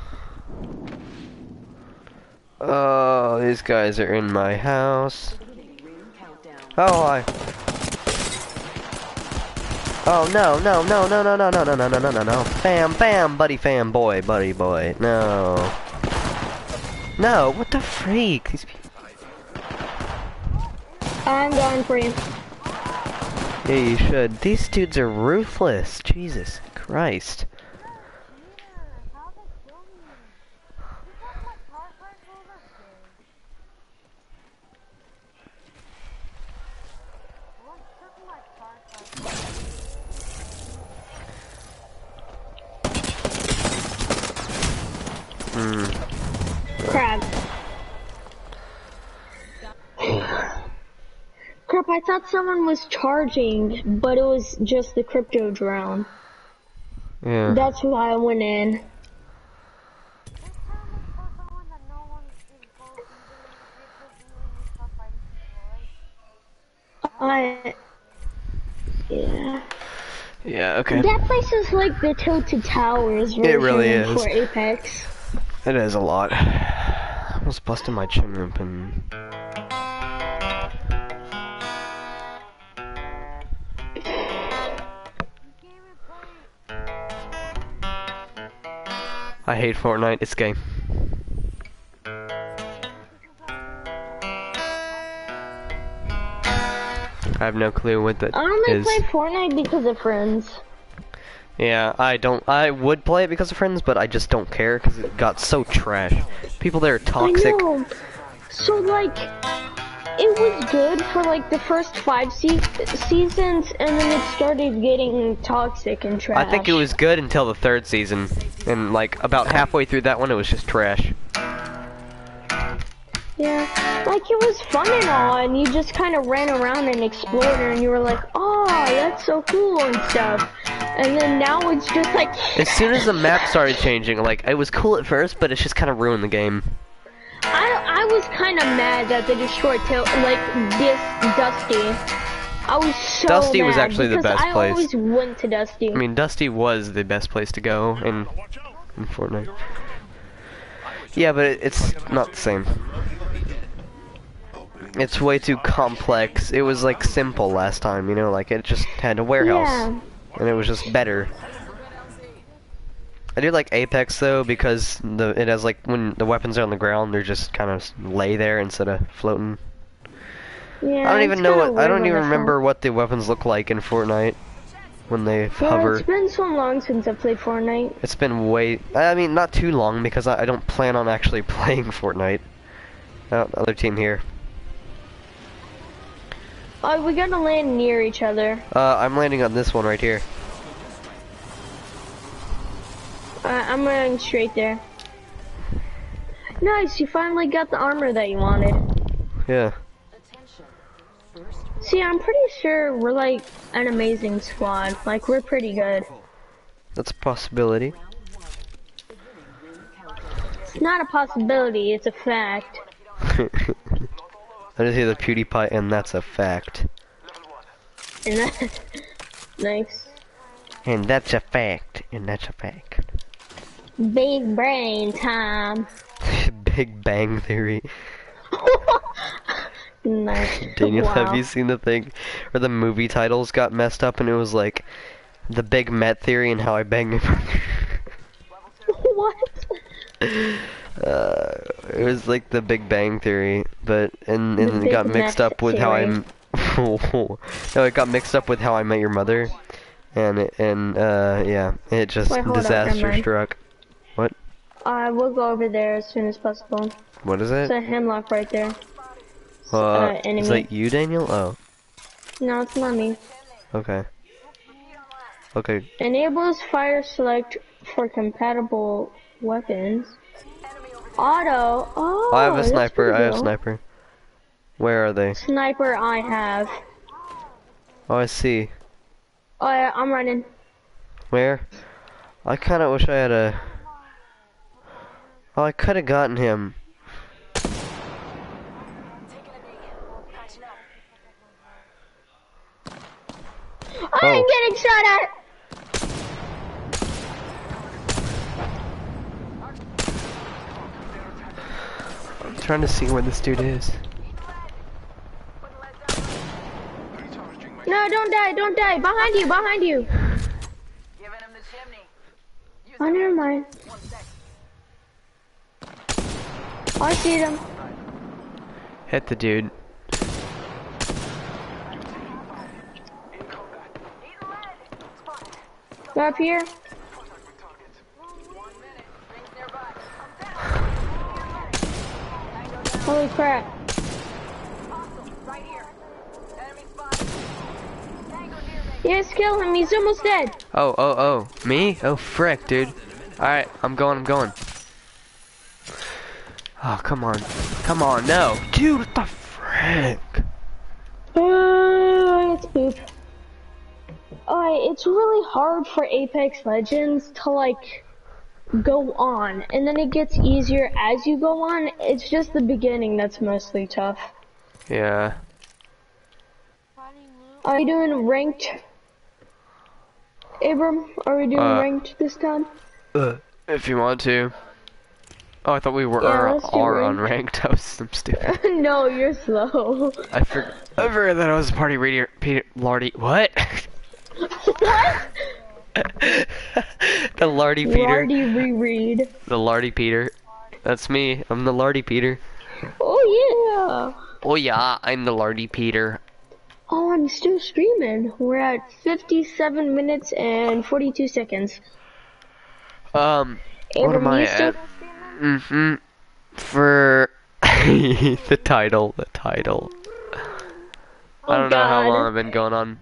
Oh, these guys are in my house. Beginning ring countdown. Oh, I. Oh no no no no no no no no no no no no no! Fam fam buddy fam boy buddy boy no. No, what the freak? These people. I'm going for you. Yeah, you should. These dudes are ruthless. Jesus Christ. Hmm. Crap. Crap, I thought someone was charging, but it was just the crypto drone. Yeah. That's why I went in. I. Yeah. Yeah. Okay. That place is like the Tilted Towers version really is. for Apex. It is a lot. I almost busted my chin open. I hate Fortnite. It's gay. I have no clue what that I only is. play Fortnite because of friends. Yeah, I don't. I would play it because of friends, but I just don't care because it got so trash. People there are toxic. I know. So like, it was good for like the first five se- seasons, and then it started getting toxic and trash. I think it was good until the third season, and like about halfway through that one, it was just trash. Yeah, like it was fun and all, and you just kind of ran around and explored, and you were like, oh, that's so cool and stuff. And then now it's just like, As soon as the map started changing, like it was cool at first, but it's just kind of ruined the game. I I was kind of mad that they destroyed Til- like this Dusty. I was so Dusty was mad actually the best I place. always went to Dusty. I mean, Dusty was the best place to go in in Fortnite. Yeah, but it, it's not the same. It's way too complex. It was like simple last time, you know, like it just had a warehouse. Yeah. And it was just better. I do like Apex though because the it has like when the weapons are on the ground, they're just kind of lay there instead of floating. Yeah, I don't even know what I don't even remember what the weapons look like in Fortnite when they Well, hover. it's been so long since I played Fortnite. It's been way I mean not too long because I, I don't plan on actually playing Fortnite. Oh, other team here. Oh, we gotta land near each other. Uh, I'm landing on this one right here. Uh, I'm running straight there. Nice, you finally got the armor that you wanted. Yeah. See, I'm pretty sure we're like an amazing squad. Like, we're pretty good. That's a possibility. It's not a possibility, it's a fact. I just hear the PewDiePie, and that's a fact. And that, nice. And that's a fact. And that's a fact. Big brain time. Big Bang Theory. nice. Daniel, wow. have you seen the thing where the movie titles got messed up and it was like the Big Met Theory and How I Banged My Brother? what? Uh, it was like the Big Bang Theory, but and and it got mixed up with how I'm. no, it got mixed up with How I Met Your Mother, and it, and uh yeah, it just Wait, hold up, never disaster mind. struck. Uh, we'll go over there as soon as possible. What is It's it? a hemlock right there. Uh, uh, enemy. is that you, Daniel? Oh, No, it's not me. okay. Okay, Enables fire select for compatible weapons. Auto. Oh, I have a sniper. I have a cool. sniper. Where are they? Sniper, I have. Oh, I see. Oh, yeah, I'm running. Where? I kind of wish I had a. Oh, I could have gotten him. I'm Oh. getting shot at. Trying to see where this dude is. No, don't die, don't die. Behind you, behind you. Giving him the chimney. Oh, never mind. I see them. Hit the dude. They're up here. Holy crap. Right here. Enemy spotted. Tango near me. Yes, kill him. He's almost dead. Oh, oh, oh. Me? Oh, frick, dude. Alright, I'm going, I'm going. Oh, come on. Come on, no. Dude, what the frick? Uh, it's poop. Alright, it's really hard for Apex Legends to like go on, and then it gets easier as you go on. It's just the beginning that's mostly tough. Yeah. Are you doing ranked? Abram, are we doing Uh, ranked this time? Uh, if you want to. Oh, I thought we were Yeah, are, are ranked. unranked. I was some stupid. no, you're slow. I forgot. I forgot that I was a party radio. Peter Lardy. What? what? the Lardy Peter. Lardy reread. The Lardy Peter. That's me. I'm the Lardy Peter. Oh yeah. Oh yeah, I'm the Lardy Peter. Oh, I'm still streaming. We're at 57 minutes and 42 seconds. Um, what am I at? Mm-hmm. For the title, the title. I Oh, don't know how long I've been going on.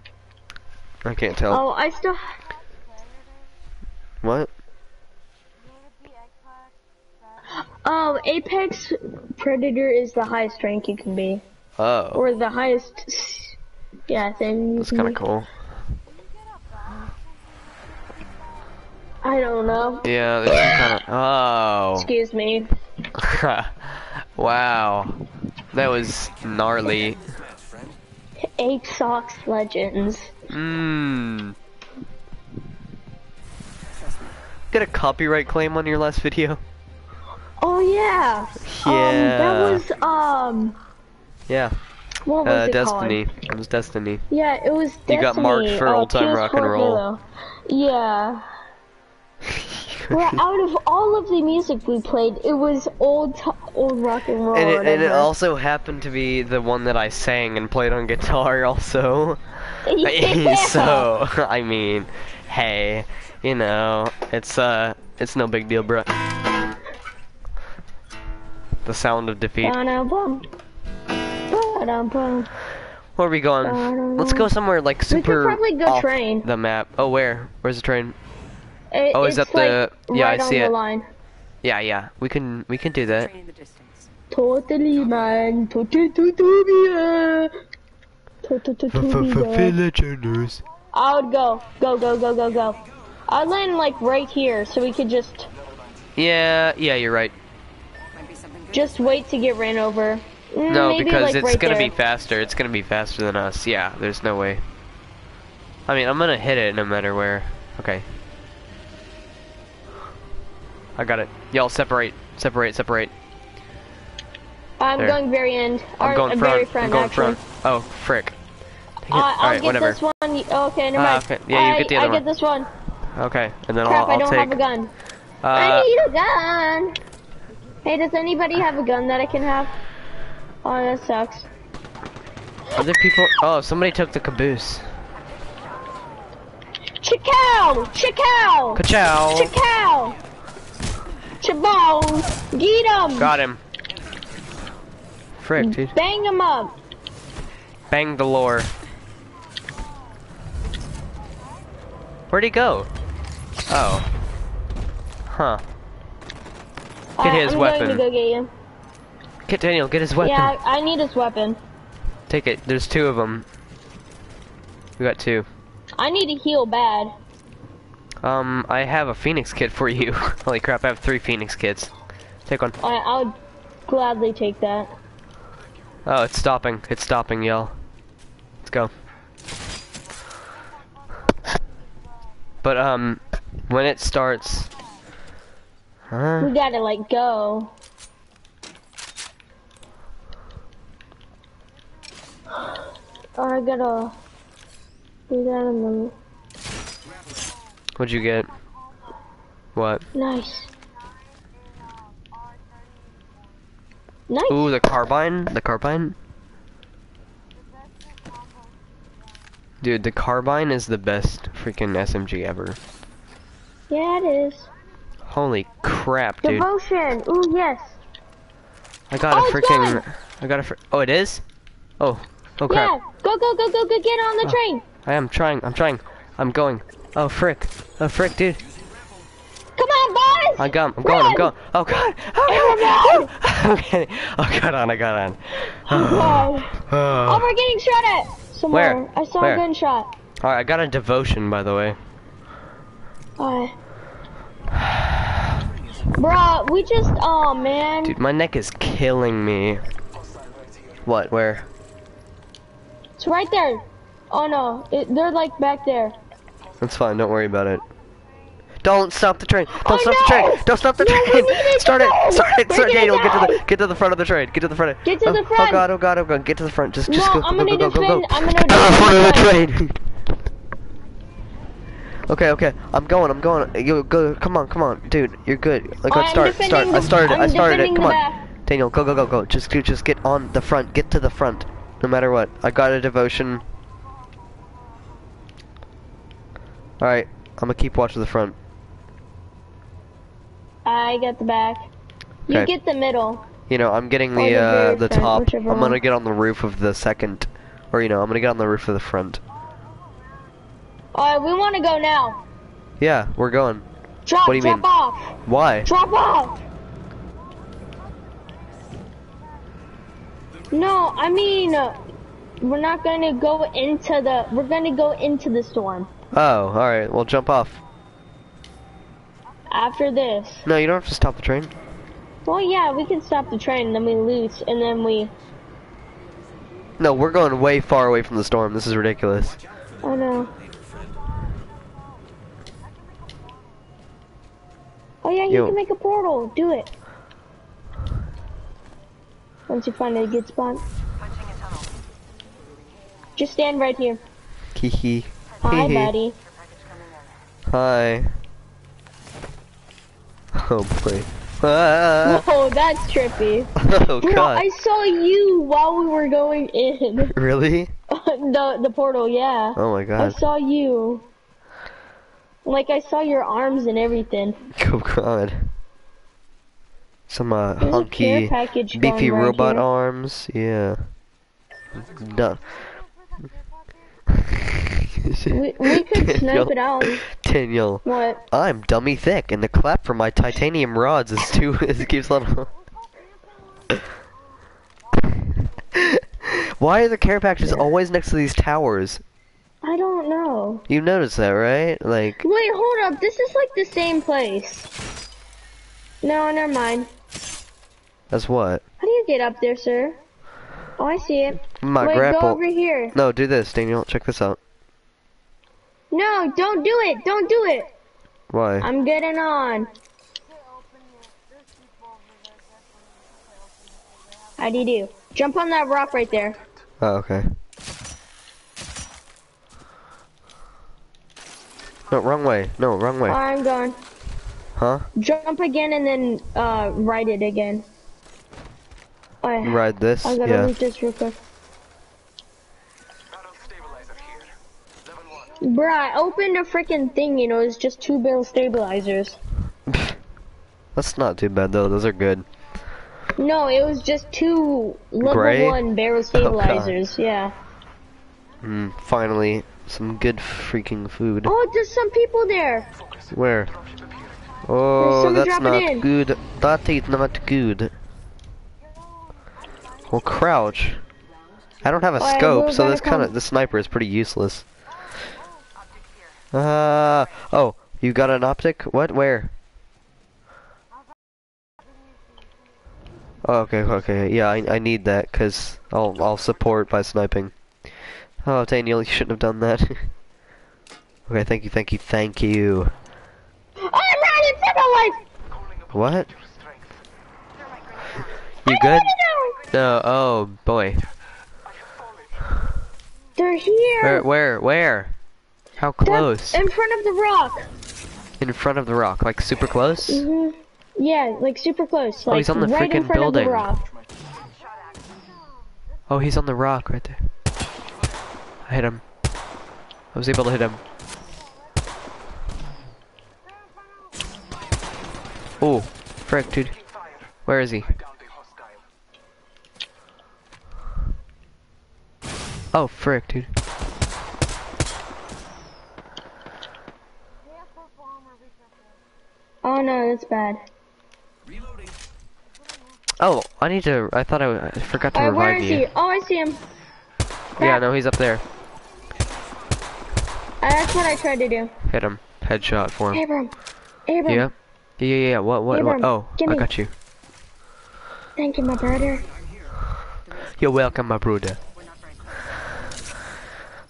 I can't tell. Oh, I still. What? Oh, Apex Predator is the highest rank you can be, Oh, or the highest. Yeah, thing. that's kind of cool. I don't know. Yeah, there's some kind of. Oh. Excuse me. Oh. wow. That was gnarly. Eight Socks Legends. Mmm. Get a copyright claim on your last video? Oh yeah. Um, Yeah. that was um. Yeah. What was Uh, it Destiny. called? It was Destiny. Yeah, it was. Destiny. You got marked for uh, old-time rock and roll. Halo. Yeah. well, out of all of the music we played, it was old, old rock and roll. And it, and it also happened to be the one that I sang and played on guitar also. yeah. so, I mean, hey, you know, it's uh, it's no big deal, bro. The sound of defeat. Ba-dum-bum. Ba-dum-bum. Where are we going? Let's go somewhere like We super probably go off train. the map. Oh, where? Where's the train? It, Oh, is it's that the- like yeah, I right see on it. the line. Yeah, yeah. We can we can do that. Train in the distance. Totally, man. Totally, totally. Totally. Villagers. I would go. Go, go, go, go, go. I'd land like right here so we could just Yeah, yeah, you're right. Might be something good. just wait to get ran over. Mm, No, maybe, because like, it's right gonna there. be faster. It's gonna be faster than us. Yeah, there's no way. I mean, I'm gonna hit it no matter where. Okay. I got it. Y'all separate, separate, separate. I'm There. going very end. I'm or, going front. very I'm going actually. front. Oh, frick. Uh, I'll get whatever. this one. oh, okay, never Ah, mind. okay. Yeah, you I, get the I other get this one. Okay, and then Crap, I'll, I I'll don't take. have a gun. Uh, I need a gun. Hey, does anybody have a gun that I can have? Oh, that sucks. other people. Oh, somebody took the caboose. Chicow! Chicow! Ka-chow. Chicow! Chabone! Get him! Got him. Frick, dude. Bang him up! Bang the lore. Where'd he go? Oh. Huh. Get Alright, his I'm weapon. going to go get you. Get Daniel, get his weapon. Yeah, I I need his weapon. Take it. There's two of them. We got two. I need to heal bad. Um, I have a Phoenix kit for you. Holy crap, I have three Phoenix kits. Take one. I, I would gladly take that. Oh, it's stopping. It's stopping, y'all. Let's go. But, um, when it starts... Huh? We gotta, like, go. Oh, I gotta do that in What'd you get? What? Nice. Nice. Ooh, the carbine? The carbine? Dude, the carbine is the best freaking SMG ever. Yeah, it is. Holy crap, dude. Devotion. Ooh, yes. I got Oh, a freaking... I got a fr- Oh, it is? Oh. Oh, crap. Yeah. Go, go, go, go, go. Get on the Oh. train. I am trying. I'm trying. I'm going. Oh, frick. Oh, frick, dude. Come on, boys. I got, I'm going, I'm going. Oh god! Oh god! Oh, okay. Oh, got on, I got on. Oh, God. Oh, Oh. we're getting shot at. Somewhere. Where? I saw Where? a gunshot. Alright, I got a devotion, by the way. Alright. Bruh, we just, oh man. Dude, my neck is killing me. What? Where? It's right there. Oh no, it, they're like back there. That's fine, don't worry about it. Don't stop the train! Don't Oh, stop no! the train! Don't stop the No, train! it Start it! Start it! Start it! Daniel, get to the get to the front of the train. Get to the front. Get to oh, the Oh god! Oh god! Oh god! Get to the front. Just just No, go I'm go gonna go go go go. I'm gonna the front of the train. Okay, okay, I'm going, I'm going. You go, come on, come on, dude, you're good. Like, let's start, start. defending I started it, I started it. Come on. Daniel, go, go, go, go. Just, dude, just get on the front. Get to the front, no matter what. I got a devotion. All right, I'm gonna keep watching the front. I got the back. You Okay. get the middle. You know, I'm getting Or the the uh, very the front, top. I'm gonna one. get on the roof of the second, or you know, I'm gonna get on the roof of the front. Alright, we wanna go now. Yeah, we're going. Drop, What do you drop mean? off. Why? Drop off. No, I mean, uh, we're not gonna go into the, we're gonna go into the storm. Oh, all right. Well, jump off. After this. No, you don't have to stop the train. Well, yeah, we can stop the train, and then we loot, and then we, No, we're going way far away from the storm. This is ridiculous. oh no. Oh yeah, you Yo. can make a portal. Do it. Once you find a good spot. Just stand right here. Hee Hi, buddy. Hi. Oh boy. Ah. Whoa, that's trippy. Oh Bro, god. I saw you while we were going in. Really? the the portal, yeah. Oh my god. I saw you. Like I saw your arms and everything. Oh god. Some uh, There's hunky, beefy right robot here. arms. Yeah. Duh. We, we could snipe it out. Daniel, What? I'm dummy thick, and the clap for my titanium rods is too. it keeps on. Why are the care packages always next to these towers? I don't know. You noticed that, right? Like, Wait, hold up. This is like the same place. No, never mind. that's what? How do you get up there, sir? Oh, I see it. My Wait, grapple. go over here. No, do this, Daniel. Check this out. No, don't do it. Don't do it. Why? I'm getting on. How do you do? Jump on that rock right there. Oh, okay. No, wrong way. No, wrong way. I'm going. Huh? Jump again and then uh, ride it again. Yeah. Ride this? I gotta Yeah. loot this real quick. Barrel stabilizer here. Level 1. Bruh, I opened a freaking thing, you know, it's just two barrel stabilizers. That's not too bad though. Those are good. No, it was just two level Gray? Oh, one barrel stabilizers, yeah. Mm, finally, some good freaking food. Oh, there's some people there. Where? Oh, that's not good. That is not good. Well, crouch. I don't have a Oh, scope, so this kind of the sniper is pretty useless. Uh oh, you got an optic? What? Where? Oh, okay, okay, yeah, I, I need that because I'll I'll support by sniping. Oh, Daniel, you shouldn't have done that. okay, thank you, thank you, thank you. I'm running for my life! What? You good? No. Oh boy. They're here! Where? Where? Where? How close? In front of the rock. In front of the rock, like super close? hmm Yeah, like super close. Like Oh, he's on the right in freaking front building. of the rock. Oh, he's on the rock right there. I hit him. I was able to hit him. Oh, frick, dude. Where is he? Down the hostile. Oh, frick, dude. Oh no, that's bad. Reloading. Oh, I need to. I thought I, I forgot to Alright, revive is you. he? Oh, I see him. Yeah, no, he's up there. Uh, that's what I tried to do. Hit him. Headshot for him. Abram. Abram. Yeah. Yeah, yeah, yeah. What, what, what? Abram, Oh, I got you. Thank you, my brother. You're welcome, my brother.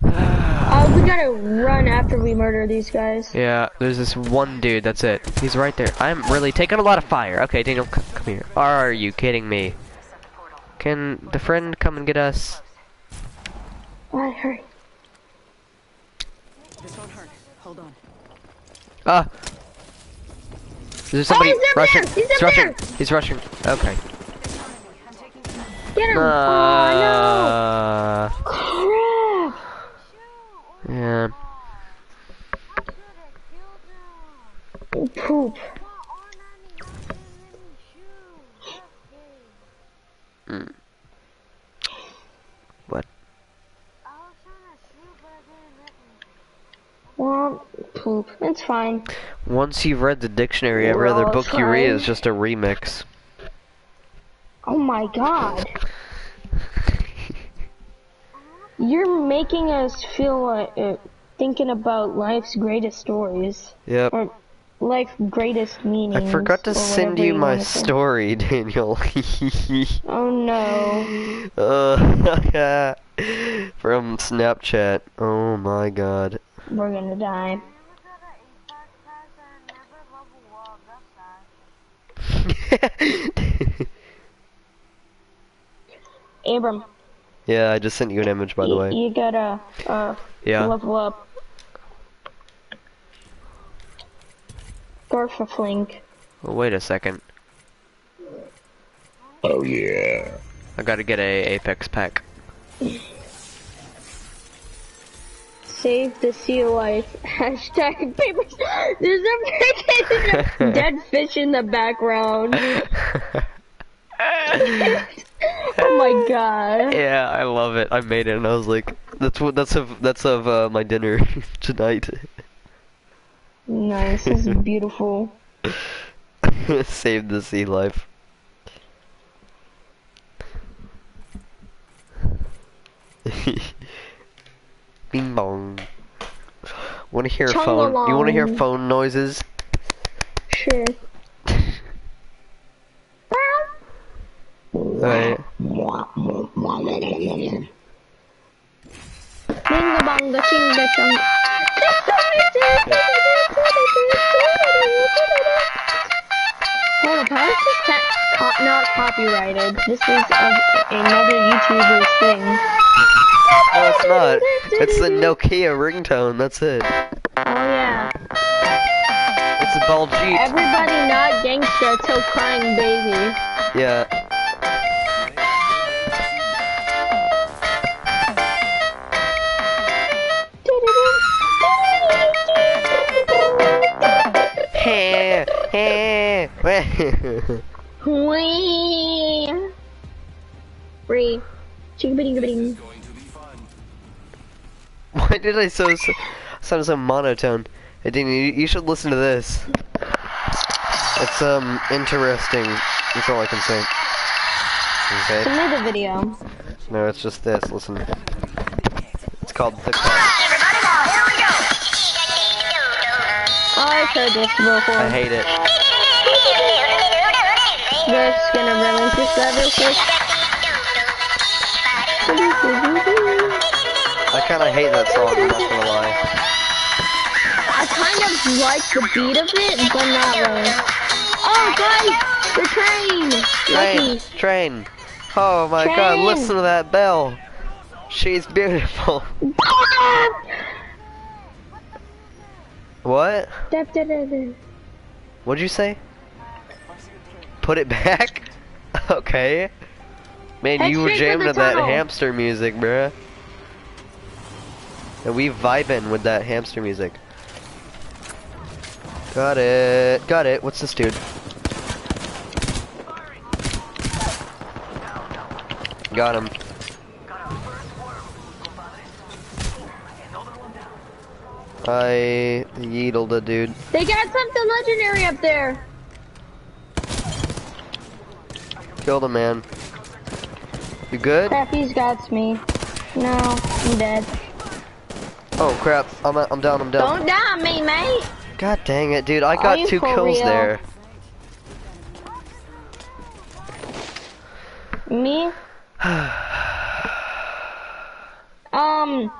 Uh, we gotta run after we murder these guys. Yeah, there's this one dude, that's it. He's right there. I'm really taking a lot of fire. Okay, Daniel, come here. Are you kidding me? Can the friend come and get us? Alright, hurry. This won't hurt. Hold on. Ah! There's somebody Oh, he's up rushing. there! He's up rushing. there! He's rushing. Okay. Get him! Uh, oh no! Yeah. Poop. Mm. What? Well, poop. It's fine. Once you've read the dictionary, every Well, other book you read is just a remix. Oh my god. You're making us feel like uh, thinking about life's greatest stories Yep. or life's greatest meanings. I forgot to send whatever you my story, Daniel. Oh no. uh, from Snapchat. Oh my god. We're gonna die. Abram, yeah, I just sent you an image, by the way. you gotta uh, Yeah. level up. Garfaflink. Well, wait a second. Oh yeah. I gotta get a Apex pack. Save the sea life. Hashtag paper. There's a freaking dead fish in the background. oh my god. yeah, I love it. I made it, and I was like, "That's what. That's of. That's of uh, my dinner tonight." Nice. This is beautiful. Save the sea life. Bing bong. Want to hear phone? You want to hear phone noises? Sure. Alright. Winga bonga chinga chong. Hold up, how is this cat co- not copyrighted? This is a, another YouTuber's thing. No, it's not. It's the Nokia ringtone. That's it. Oh yeah. It's a Baljeet. Everybody not gangsta till crying baby. Yeah. Why did I so, so sound so monotone? Hey, Dean, you, you should listen to this. It's um interesting. That's all I can say. Okay. Send me the video. No, it's just this. Listen. It's called the. I've heard this before. I hate it. Just gonna that real quick. I kind of hate that song. I'm not gonna lie. I kind of like the beat of it, but not really. Oh, guys! The train! Train, Lucky. train. Oh my god, listen to that bell. She's beautiful. What? What'd you say? Put it back? okay. Man, Head you were jamming to that hamster music, bruh. And we vibing with that hamster music. Got it. Got it. What's this dude? Got him. I yeetled a dude. They got something legendary up there. Killed a man. You good? Crap, he's got me. No, I'm dead. Oh crap! I'm I'm down. I'm down. Don't die on me, mate. God dang it, dude! I got two kills real? there. Me? um,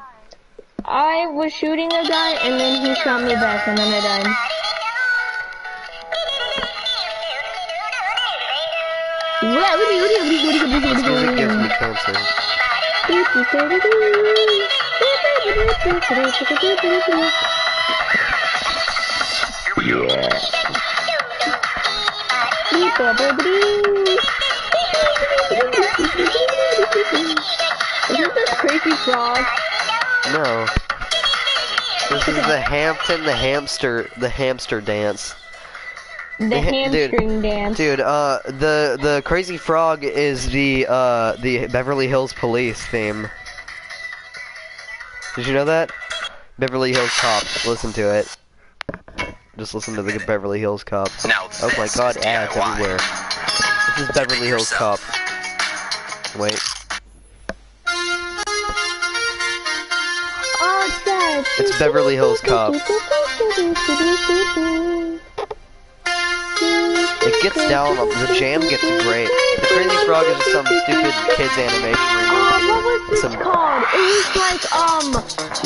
I was shooting a guy and then he shot me back and then I died. This music gives me cancer. Isn't this crazy frog? No. This is the Hampton, the hamster, the hamster dance. The Dude, hamstring dance. Dude, uh, the the Crazy Frog is the uh the Beverly Hills Police theme. Did you know that? Beverly Hills Cops. Listen to it. Just listen to the Beverly Hills Cops. Now Oh my God, is ads DIY. everywhere. This is Beverly Hills Cop. Wait, It's Beverly Hills Cop. it gets down. The jam gets great. The Crazy Frog is just some stupid kids animation. Oh, what was Some- called? It was like um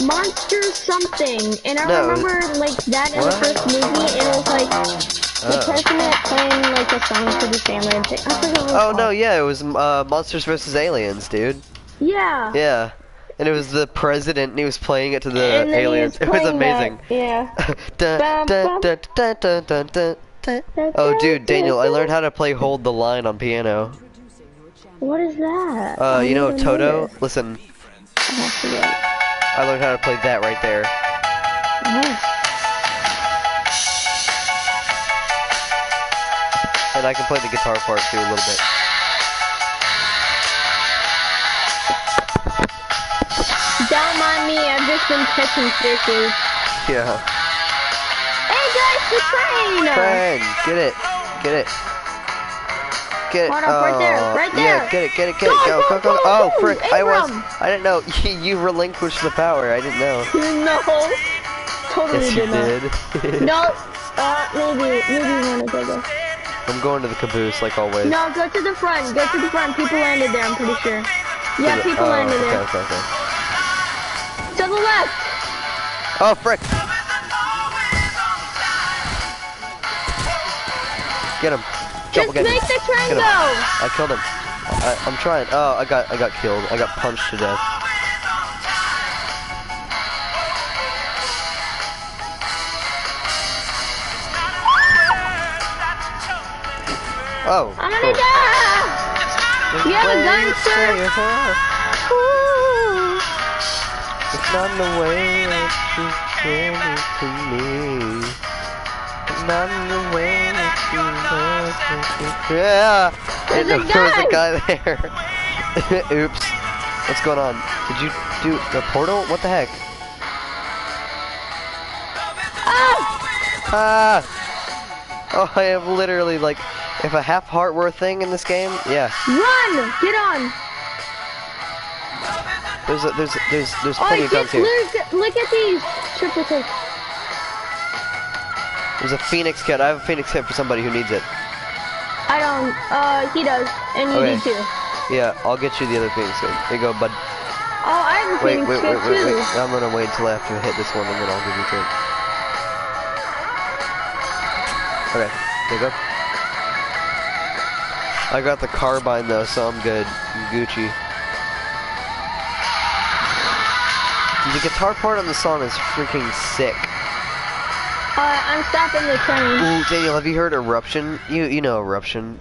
monster something, and I No. remember like that in What? the first movie, and it was like the Oh. president playing like a song for the family. and thing. I forgot what it was Oh no, yeah, it was uh, Monsters vs. Aliens, dude. Yeah. Yeah. And it was the president and he was playing it to the And then he aliens. was It was amazing. that, Yeah. Dun, dun, dun. Oh dude, Daniel, I learned how to play Hold the Line on piano. What is that? Uh, you know Toto? Listen, I. I learned how to play that right there. Nice. And I can play the guitar part too a little bit. Don't mind me, I've just been catching fishes. Yeah. Hey guys, the train! Train, get it, get it. Get it. Hold up, right there, oh, right Yeah, get it, get it, get it. Go, Go, go, go, go. go, Oh, frick, I was, I didn't know. You relinquished the power. I didn't know. No. Totally Yes, you did not. did. No. Uh, maybe, maybe you wanna go there. I'm going to the caboose like always. No, go to the front. Go to the front. People landed there, I'm pretty sure. Yeah, people oh, landed okay, there. okay, okay. To the left. Oh, frick! Get him. Just Double get him. the train Get him. go. I killed him. I, I'm trying. Oh, I got I got killed. I got punched to death. Oh. I'm gonna cool. die. You have a gun, sir? It's not the way that you give it to me. It's not the way that you love me. Yeah. There's a there was a guy. guy there. Oops. What's going on? Did you do the portal? What the heck? Ah! Ah! Oh, I have literally like, if a half heart were a thing in this game, yeah. Run! Get on! There's a, there's there's there's Oh, plenty of guns here. look, look at these! Triple take. There's a phoenix kit. I have a phoenix kit for somebody who needs it. I don't, uh, he does. And you Okay. do too. Yeah, I'll get you the other phoenix kit. Here you go, bud. Oh, I have a Wait, Phoenix wait, kit wait, wait, too. wait. I'm gonna wait until after I hit this one and then I'll give you two. Okay, there you go. I got the carbine though, so I'm good. I'm Gucci. The guitar part on the song is freaking sick. Uh, I'm stopping the train. Ooh, Daniel, have you heard Eruption? You you know Eruption.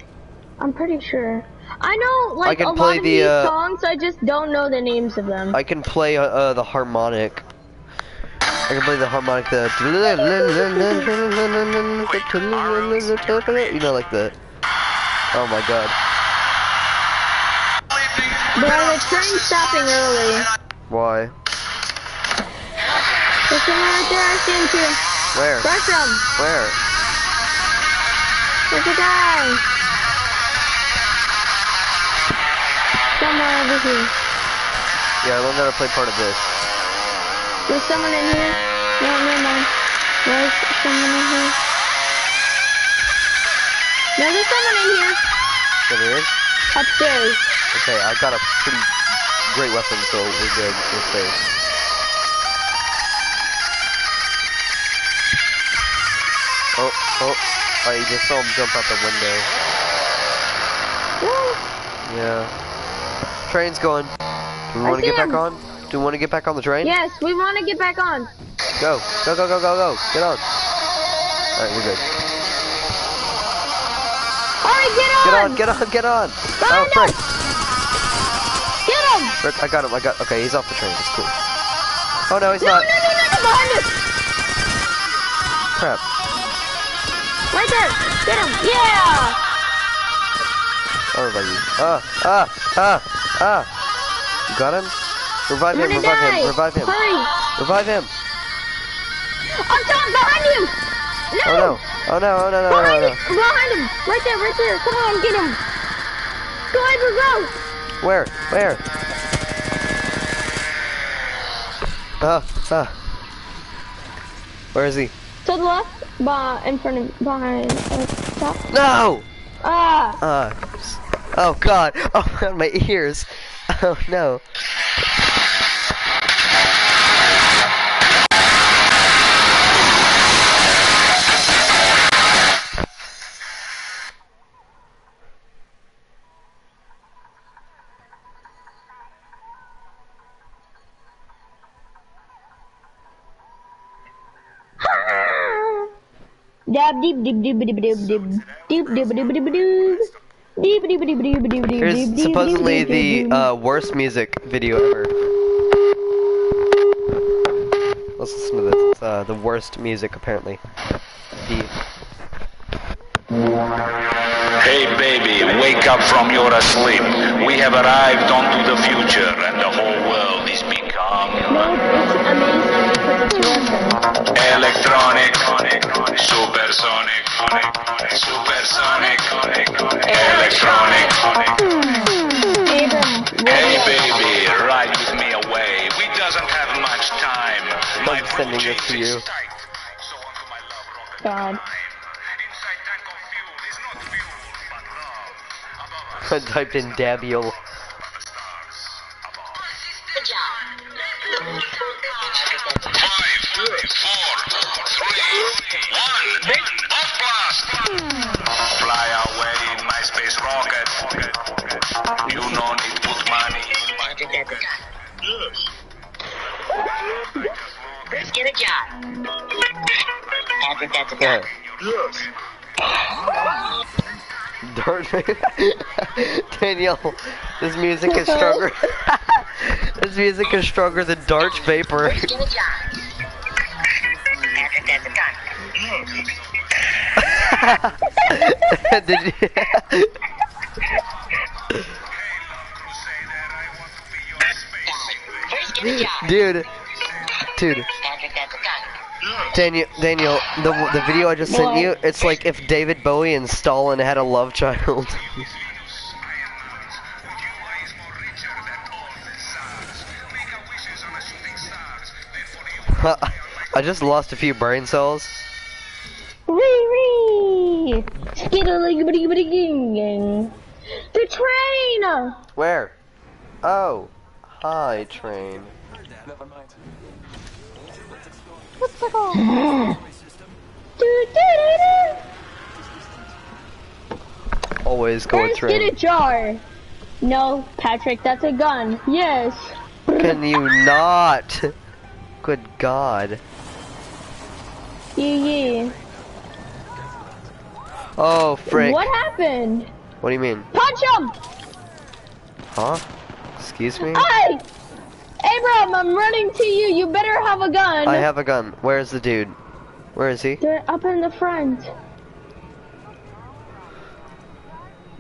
I'm pretty sure. I know, like, can a play lot of the, these uh, songs, I just don't know the names of them. I can play uh, uh, the harmonic. I can play the harmonic. The you know, like the. Oh my god. Bro, the train's stopping early. Why? There's someone right there I see him too. Where? Rush him! Where? There's a guy! Somewhere over here. Yeah, I learned how to play part of this. There's someone in here. No, no, mind. There's someone in here. No, there's someone in here. There is. Upstairs. Okay, I got a pretty great weapon, so we're good. We're safe. Oh, oh. oh I just saw him jump out the window. Woo. Yeah. Train's going. Do we want to get back on? Do we want to get back on the train? Yes, we want to get back on. Go. Go, go, go, go, go. Get on. Alright, we're good. Alright, get on! Get on! get on, get on! Behind Oh, frick! Get him! Frick, I got him, I got, okay, he's off the train, that's cool. Oh no, he's No, no, not. no, no, no, behind us! Crap. Right there! Get him! Yeah! You. Ah, ah, ah, ah! You got him? Revive I'm him, revive die! him, revive him. Hurry! Revive him! I'm down behind you! No! Oh no! Oh no, oh no, no, no, Behind no, him! Behind him! Right there, right there! Come on, get him! Go, Edward, go! Where? Where? Ah, ah. Where is he? To the left, by, in front of, behind, uh, top. No! Ah! S- Oh god! Oh, my ears! Oh no. Dab deep deep deep deep deep deep deep deep deep deep deep deep deep deep deep deep deep Here's deep deep supposedly deep the deep uh, worst music video ever. Let's listen to this. It's uh, the worst music apparently. The Hey baby, wake up from your sleep. We have arrived onto the future and the whole world is become No, it's amazing because it's electronic, supersonic, supersonic, electronic. Hey baby, ride with me away. We doesn't have much time. My I'm sending this to you. God. I typed in Dabiel. Good job. Look, look, four, three, one, off blast! Fly away in my space rocket. You no need to put money in my pocket. Let's get a job. Patrick, that's a Yeah. gun. Darth Danielle, this music is stronger. this music is stronger than Darth Vapor. Let's get a that's a gun. Did you? First, get a job. dude, dude, Patrick, that's a gun. Daniel, Daniel, the the video I just sent you, it's like if David Bowie and Stalin had a love child. I just lost a few brain cells. Ree ree! Skiddly The train! Where? Oh, hi, train. Never mind. What's the call? do, do, do, Always go Let's get a jar. No, Patrick, that's a gun. Yes. Can you not? Good God. Oh, frick. What happened? What do you mean? Punch him! Huh? Excuse me? Hey! Abram, I'm running to you. You better have a gun. I have a gun. Where's the dude? Where is he? They're up in the front.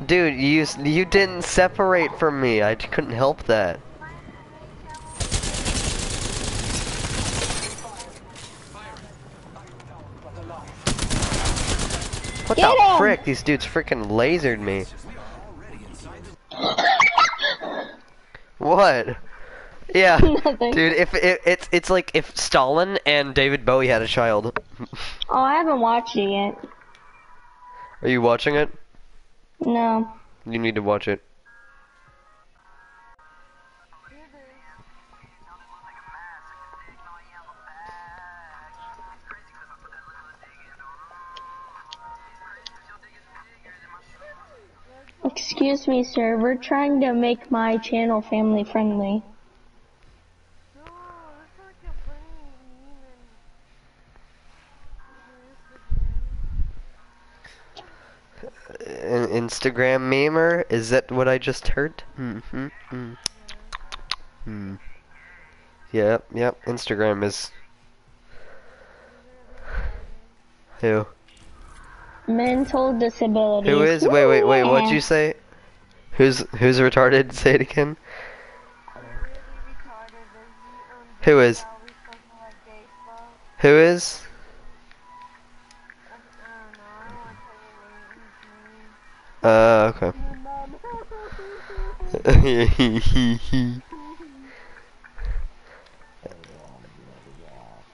Dude, you you didn't separate from me. I couldn't help that. What Get the him! frick? These dudes freaking lasered me. What? Yeah, dude. If it, it's it's like if Stalin and David Bowie had a child. Oh, I haven't watched it yet. Are you watching it? No. You need to watch it. Excuse me, sir. We're trying to make my channel family friendly. An Instagram memer? Is that what I just heard? Mm-hmm. Mm. Hmm. Yep, yep. Instagram is. Who? Mental disability. Who is? Wait, wait, wait. What'd you say? Who's who's retarded? Say it again. Who is? Who is? Uh, okay.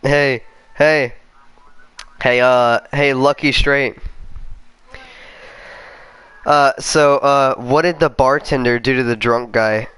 hey, hey, hey, uh, hey, Lucky Straight. Uh, so, uh, what did the bartender do to the drunk guy?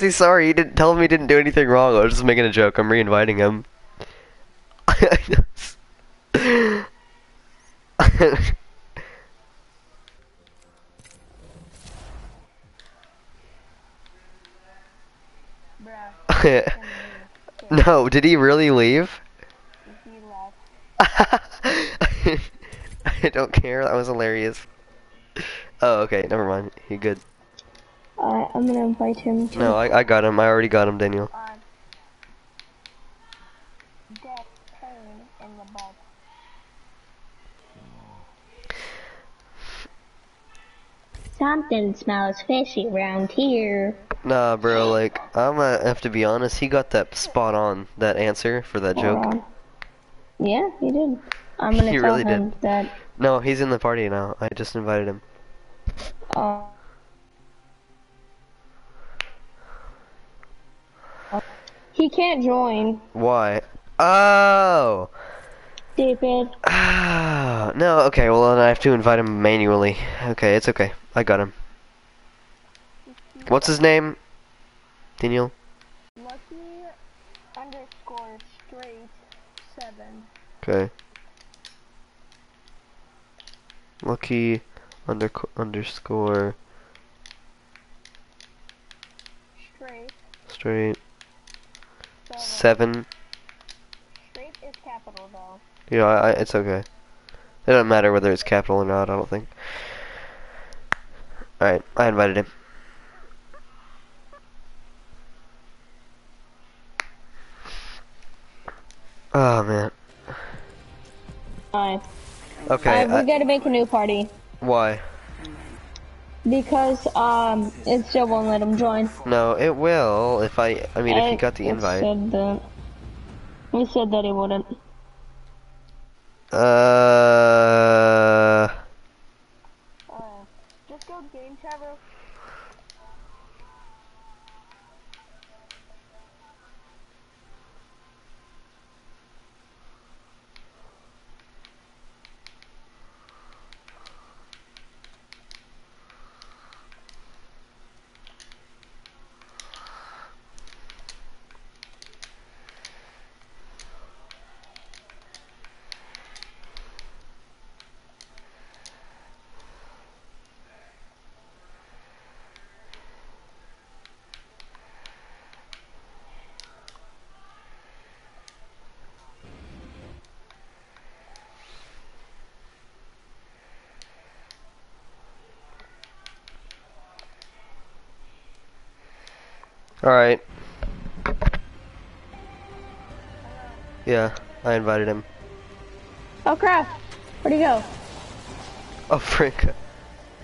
He sorry? He didn't tell him he didn't do anything wrong. I was just making a joke. I'm re-inviting him. no, did he really leave? He I don't care. That was hilarious. Oh, okay. Never mind. He good. Alright, I'm gonna invite him to. No, I, I got him. I already got him, Daniel. Something smells fishy around here. Nah, bro, like, I'm gonna have to be honest, he got that spot on, that answer for that joke. Um, yeah, he did. I'm gonna He tell really him that. No, he's in the party now. I just invited him. Uh, he can't join, Why? Oh! David. Ah, no, okay, well then I have to invite him manually. Okay, it's okay. I got him. What's his name? Daniel? Lucky underscore straight seven. Okay. Lucky under underscore Straight straight seven. seven. Straight is capital though. Yeah, I, I, it's okay. It doesn't matter whether it's capital or not. I don't think. All right, I invited him. Oh man. Alright. Okay. Alright, we I- gotta make a new party. why? Because, um, it still won't let him join. No, it will if I. I mean, if you It- got the it invite. Said that. He said that he wouldn't. Uh. Just go game chat real All right. Yeah, I invited him. Oh crap! Where'd he go? Oh, frick.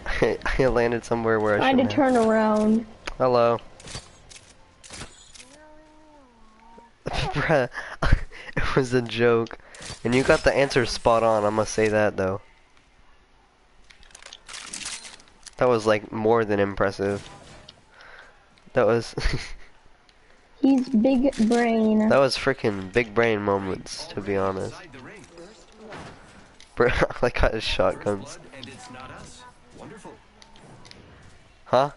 I, I landed somewhere where I I had to turn around. Hello. Bruh, it was a joke. And you got the answer spot on, I must say that though. That was like more than impressive. That was He's big brain. that was freaking big brain moments to be honest. Bro, I got his shotguns. And it's not us. Wonderful. Huh?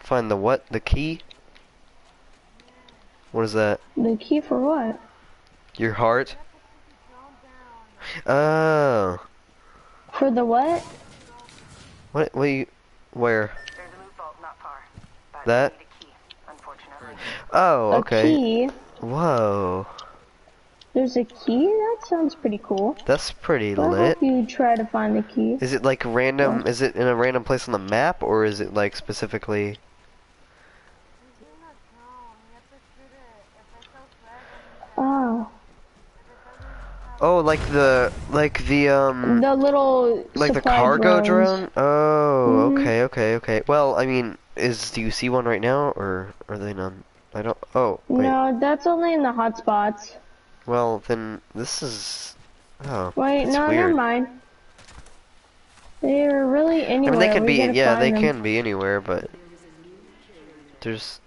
Find the what? The key? What is that? The key for what? Your heart? Oh. For the what? What? What you? Where? There's a loot vault not far. But That? I need a key, unfortunately. Oh, A okay. key? Whoa. There's a key? That sounds pretty cool. That's pretty I lit. hope you try to find the key. Is it like random? Is it in a random place on the map, or is it like specifically? Oh. Oh, like the like the um The little like the cargo drones. drone. Oh, Mhm. okay, okay, okay. Well, I mean, is do you see one right now, or are they none? I don't. Oh, wait. No, that's only in the hotspots. Well, then this is. Oh, Wait, no, weird. never mind. They're really anywhere. I mean, they can we be. Yeah, they them. can be anywhere, but there's.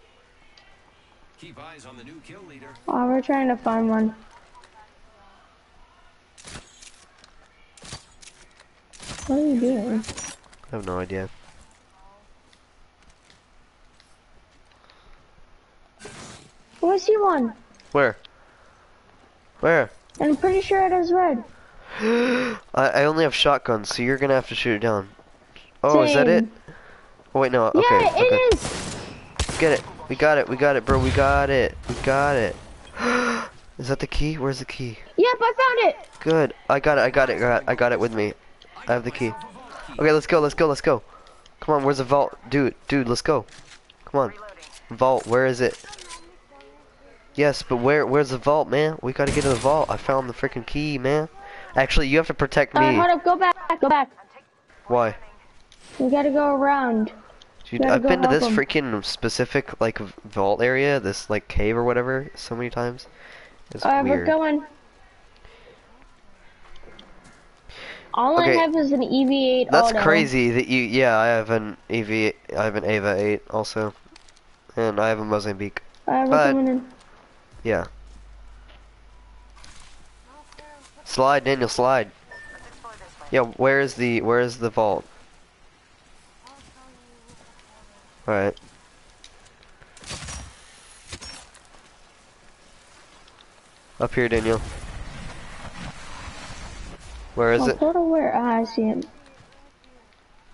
Keep eyes on the new kill leader. Oh, we're trying to find one. What are you doing? I have no idea. Oh, I see one. Where? Where? I'm pretty sure it is red. I, I only have shotguns, so you're gonna have to shoot it down. Oh, is that it? Oh, wait, no. Okay. yeah, okay. it is. Get it. We got it. We got it, bro. We got it. We got it. is that the key? Where's the key? Yep, I found it. Good. I got it. I got it. I got it with me. I have the key. Okay, let's go. Let's go. Let's go. Come on. Where's the vault, dude? Dude, let's go. Come on. Vault. Where is it? Yes, but where? Where's the vault, man? We gotta get to the vault. I found the freaking key, man. Actually, you have to protect Uh, me. hold up, go back, go back. Why? We gotta go around. Dude, I've been to this 'em. freaking specific like vault area, this like cave or whatever, so many times. It's Alright, we're going. All Okay. I have is an EVA-8 That's auto. crazy that you. Yeah, I have an EV. I have an EVA-8 also, and I have a Mozambique. Alright, we're but- in. Yeah. Slide, Daniel, slide. Yeah, where is the where is the vault? Alright. Up here, Daniel. Where is Oh, it? Portal where? Ah, I see it.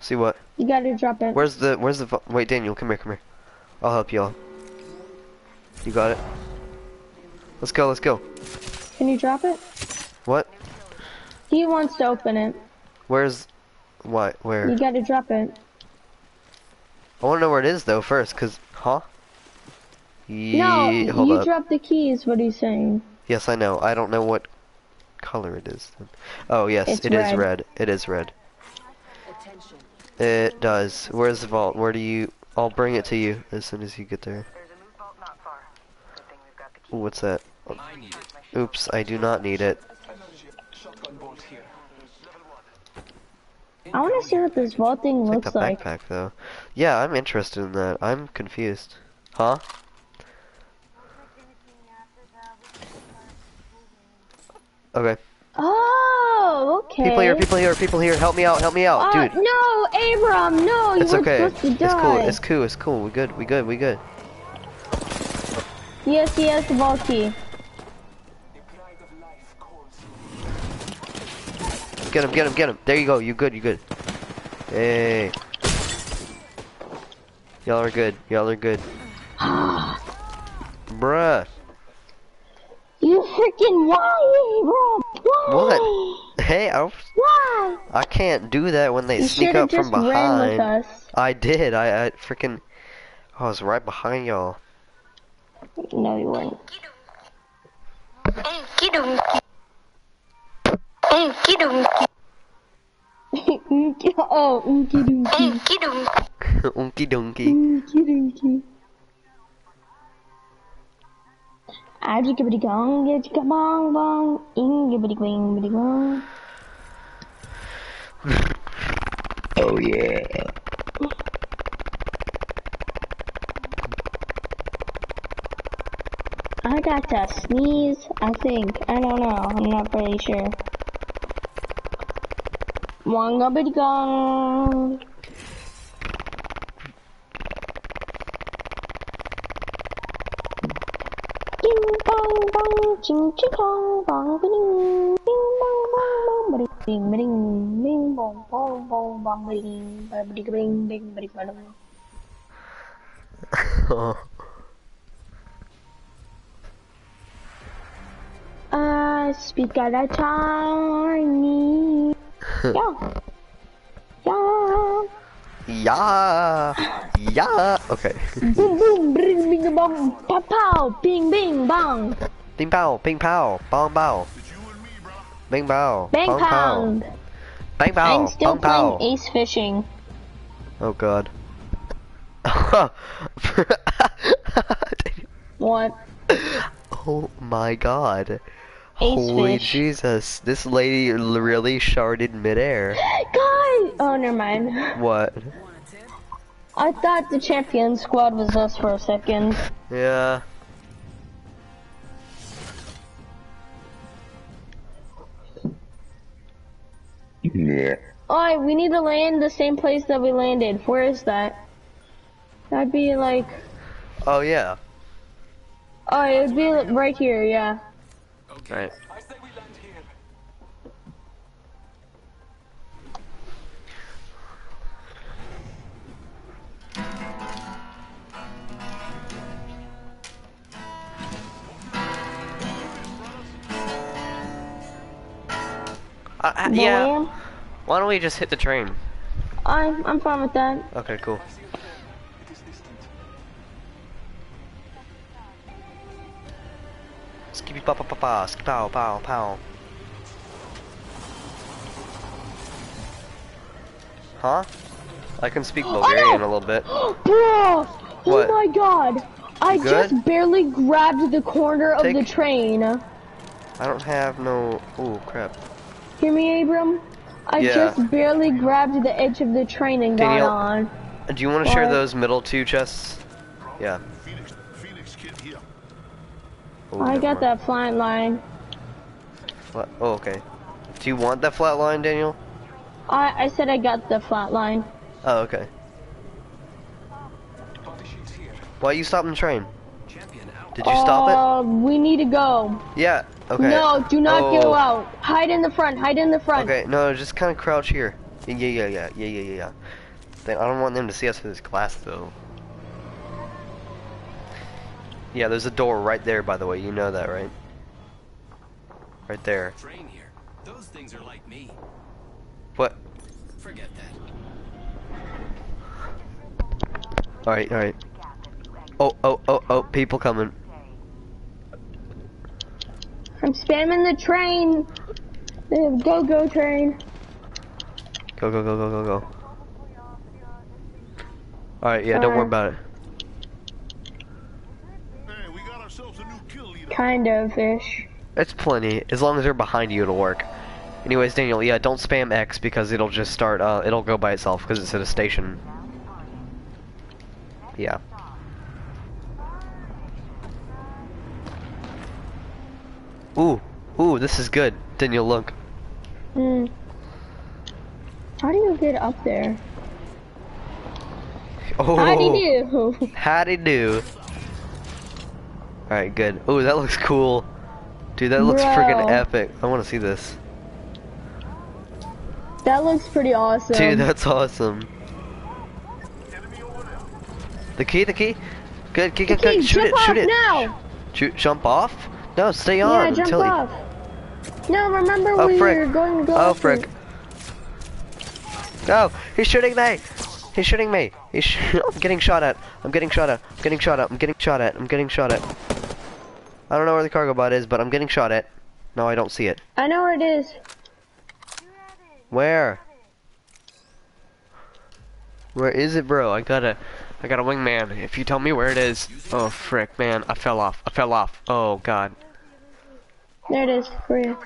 See what? You gotta drop it. Where's the where's the wait, Daniel, come here, come here. I'll help you all. You got it. Let's go, let's go. Can you drop it? What? He wants to open it. Where's what? Where? You gotta drop it. I want to know where it is though first, cause huh? No, hold you up. drop the keys. What he's saying. Yes, I know. I don't know what color it is. then. Oh yes, It's it is red. red. It is red. It does. Where's the vault? Where do you? I'll bring it to you as soon as you get there. There's a loot vault not far. Good thing we've got the key. Ooh, what's that? I need it. Oops, I do not need it. Energy shotgun bolt here. I want to see what this vault thing Like looks the like. backpack though. Yeah, I'm interested in that. I'm confused. Huh? Okay. Oh, okay. People here, people here, people here. Help me out, help me out, Uh, dude. no, Abram, no, you It's were okay. supposed to It's cool. It's cool. It's cool. We good. We good. We good. Yes, yes, has the vault key. The pride of life calls you. Get him. Get him. Get him. There you go. You good. You good. Hey. Y'all are good. Y'all are good. Bruh. You freaking why, Abram? Why? What? Hey, I, was, Why? I can't do that when they You sneak up from just ran with behind. us. I did. I, I freaking. I was right behind y'all. No, you weren't. oh, ookie dookie. Unky dunky. Ookie dookie. Aji gibbity gong, get a bong gibbity wing, gibbity gong. Oh yeah. I got to sneeze, I think. I don't know. I'm not really sure. Wong gibbity gong. Ching ching bong bong, ding ding bong bong bong, ba ding ba ding ding bong bong bong bong, ba ding ba ding ba ding ding ba ding ba ding. I speak at a Chinese. Yeah. Yeah. yeah. Yeah. Okay. Boom boom, bring bing bong, pow pow, bing bing bong, Bing pow. Bing pow. Bong pow. Bing pow. bang bong pow. pound. Bang pow. I'm still bong pow. playing Ace Fishing. Oh god. What? oh my god. Ace Holy fish. Jesus. This lady really sharded midair. Guys! Oh, never mind. What? I thought the champion squad was us for a second. Yeah. Alright, we need to land the same place that we landed. Where is that? That'd be like. Oh yeah. Oh, it would be right here, yeah. Okay. Right. Uh, uh, yeah. Why don't we just hit the train? I'm, I'm fine with that. Okay, cool. It is distant. Skippy pa pa pa pa. Skip pow pow pow. Huh? I can speak Bulgarian a little bit. Bro! What? Oh my god! I good? just barely grabbed the corner of the train. I don't have no. Oh crap. Hear me, Abram? I Yeah. just barely grabbed the edge of the train and got on. Do you want to share those middle two chests? Yeah. Oh, I got mind. that flat line. Flat- Oh, okay. Do you want that flat line, Daniel? I, I said I got the flat line. Oh, okay. Why are you stopping the train? Did you stop it? Uh, we need to go. Yeah. Okay. No, do not oh, go out. Hide in the front. Hide in the front. Okay, no, just kind of crouch here. Yeah, yeah, yeah, yeah, yeah, yeah, yeah. Then I don't want them to see us through this glass, though. Yeah, there's a door right there, by the way. You know that, right? Right there. Train here. Those things are like me. What? Forget that. Alright, alright. Oh, oh, oh, oh, people coming. I'm spamming the train. The go go train. Go, go, go, go, go, go. Alright, yeah, don't worry about it. Kind of ish. It's plenty. As long as they're behind you, it'll work. Anyways, Daniel, yeah, don't spam X because it'll just start, uh, it'll go by itself because it's at a station. Yeah. Ooh, ooh, this is good. Daniel, look. Hmm. How do you get up there? Oh, How do you do? How do. you do? Alright, good. Ooh, that looks cool. Dude, that looks Bro. epic. I wanna see this. That looks pretty awesome. Dude, that's awesome. The key, the key. Good, good, good, good. Shoot it, shoot it. now. Shoot, jump off? No, stay on. Yeah, jump until off. No, remember Oh, we frick. were going to go Oh, frick. No, he's shooting me. He's shooting me. He's sh I'm getting shot at. I'm getting shot at. I'm getting shot at. I'm getting shot at. I'm getting shot at. I don't know where the cargo bot is, but I'm getting shot at. No, I don't see it. I know where it is. Where? Where is it, bro? I got a, I got a wingman. If you tell me where it is. Oh, frick, man. I fell off. I fell off. Oh, God. There it is for you.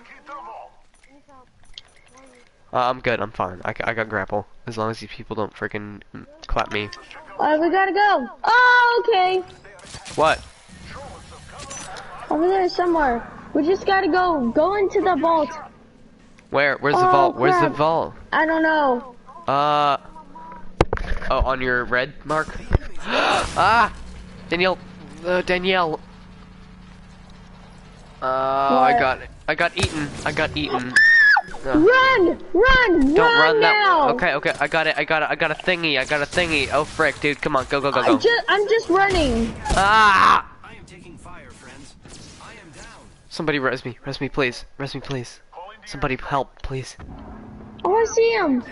Uh, I'm good. I'm fine. I, I got grapple. As long as these people don't freaking clap me. Alright, we gotta go. Oh, okay. What? Over there somewhere. We just gotta go. Go into the vault. Where? Where's the Oh, vault? Where's the vault? I don't know. Uh. Oh, on your red mark? ah! Danielle. Uh, Danielle. Uh, I What? got I got eaten. I got eaten. Uh, Run! Run! Don't run, run that. now! Okay, okay. I got it. I got it. I got a thingy. I got a thingy. Oh frick, dude. Come on. Go, go, go, I go. ju- I'm just running. Ah! I am taking fire, friends. I am down. Somebody res me. Res me, please. Res me, please. Somebody help, please. Oh, I see him.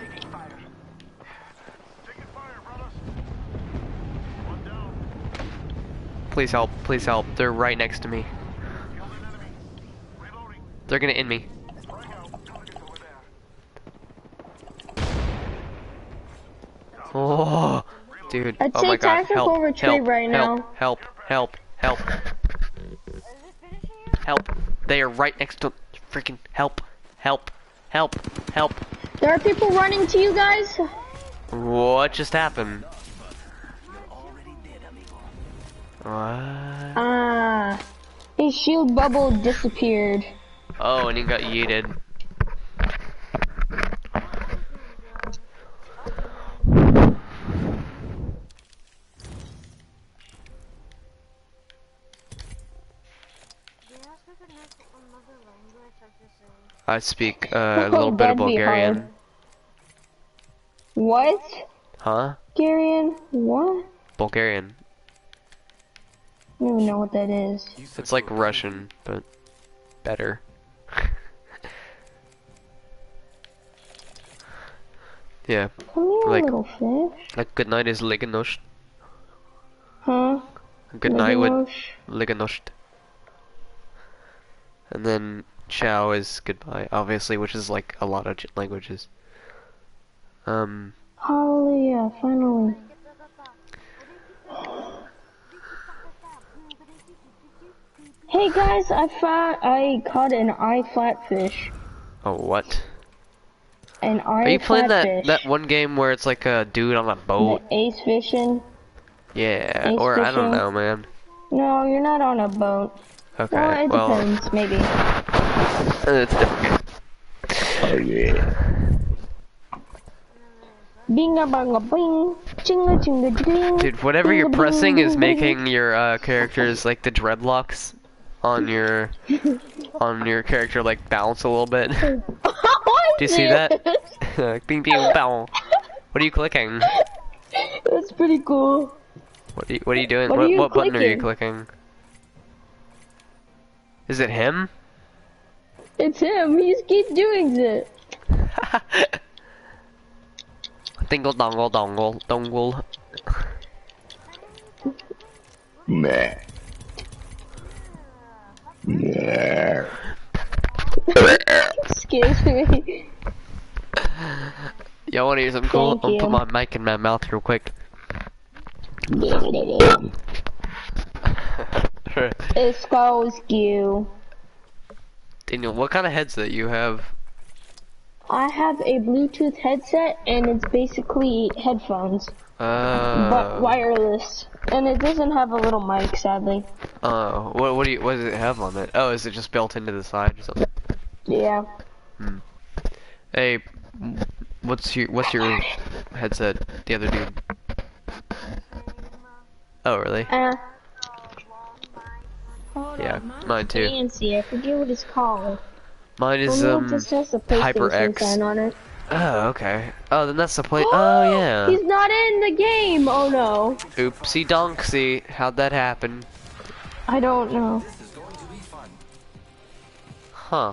Please help. Please help. They're right next to me. They're gonna end me. Oh, dude. I'd oh say my god. tactical Help. retreat help. right help. now. Help. Help. Help. Help. They are right next to freaking help. Help. Help. Help. There are people running to you guys. What just happened? What? Ah, his shield bubble disappeared. Oh, and he got yeeted. I speak uh, a little bit of Bulgarian. What? Huh? Bulgarian? What? Bulgarian. I don't even know what that is. It's like Russian, but better. yeah, Come here, Like- little fish. like good night is liganosht. Huh? Good night Liganosht? liganosht. And then ciao is goodbye, obviously, which is like a lot of languages. Um, Hallelujah, finally. Hey guys, I found I caught an eye flatfish. Oh, what? An eye Are you playing that flatfish. that one game where it's like a dude on a boat? The ace fishing. Yeah, Ace or I don't know, man. No, you're not on a boat. Okay, well, it well, depends, maybe. it's different. Oh yeah. Binga banga bing, chinga chinga ding. Dude, whatever you're pressing is making your uh, characters like the dreadlocks on your on your character like bounce a little bit. Do you see that? Bing bing bow. What are you clicking? That's pretty cool. What are you, what are you doing? What What, are you what button are you clicking? clicking? Is it him? It's him. He just keeps doing it. Dingle dongle dongle dongle. Meh. Meh. Excuse me. Y'all wanna hear something cool? I'm gonna put my mic in my mouth real quick. Expose you. Daniel, what kind of headset you have? I have a Bluetooth headset and it's basically headphones, but Uh, wireless. And it doesn't have a little mic, sadly. uh, what, what do you, what does it have on it? Oh, is it just built into the side or something? Yeah. Hmm. Hey, what's your, what's your headset? The other dude. Oh, really? Uh, Yeah, mine too. fancy. I forget what it's called. Mine is, um, it just has the PlayStation HyperX. Sign on it. oh, okay. Oh, then that's the play, oh yeah. He's not in the game. Oh no. Oopsie donksy, how'd that happen? I don't know. Huh.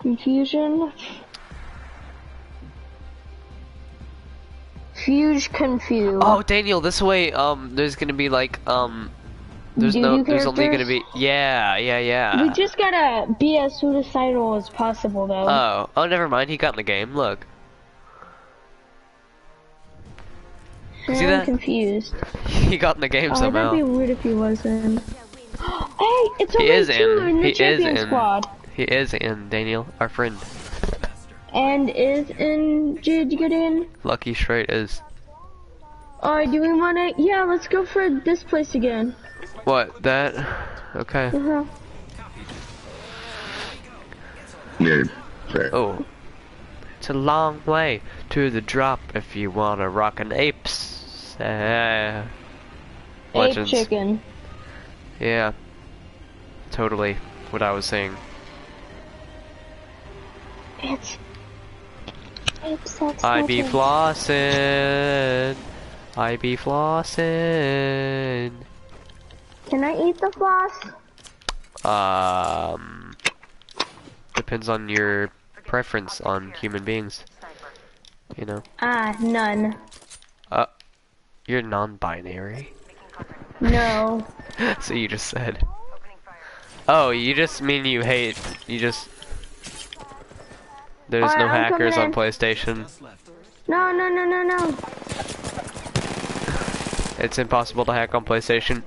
Confusion. Fuge confuse. Oh, Daniel, this way, um, there's gonna be like, um, there's no, there's only gonna be, yeah, yeah, yeah. We just gotta be as suicidal as possible, though. Oh, oh, never mind, he got in the game, look. I'm see that? confused. He got in the game Oh, somehow. that'd be weird if he wasn't. hey, it's He only is two in, in the he is champion in, squad, he is in, Daniel, our friend. and is in. Did you get in? Lucky Straight is. Alright, do we wanna? Yeah, let's go for this place again. What, that? Okay. Uh-huh. Oh. It's a long way to the drop if you wanna rock an apes. Uh, Ape legends. chicken. Yeah. Totally what I was saying. It's. It's I be nothing. flossing. I be flossing. Can I eat the floss? Um, depends on your preference on human beings. You know, Ah, none. Uh, you're non-binary. No. so you just said. Oh, you just mean you hate. You just. There's no I'm hackers on. PlayStation. No, no, no, no, no. It's impossible to hack on PlayStation.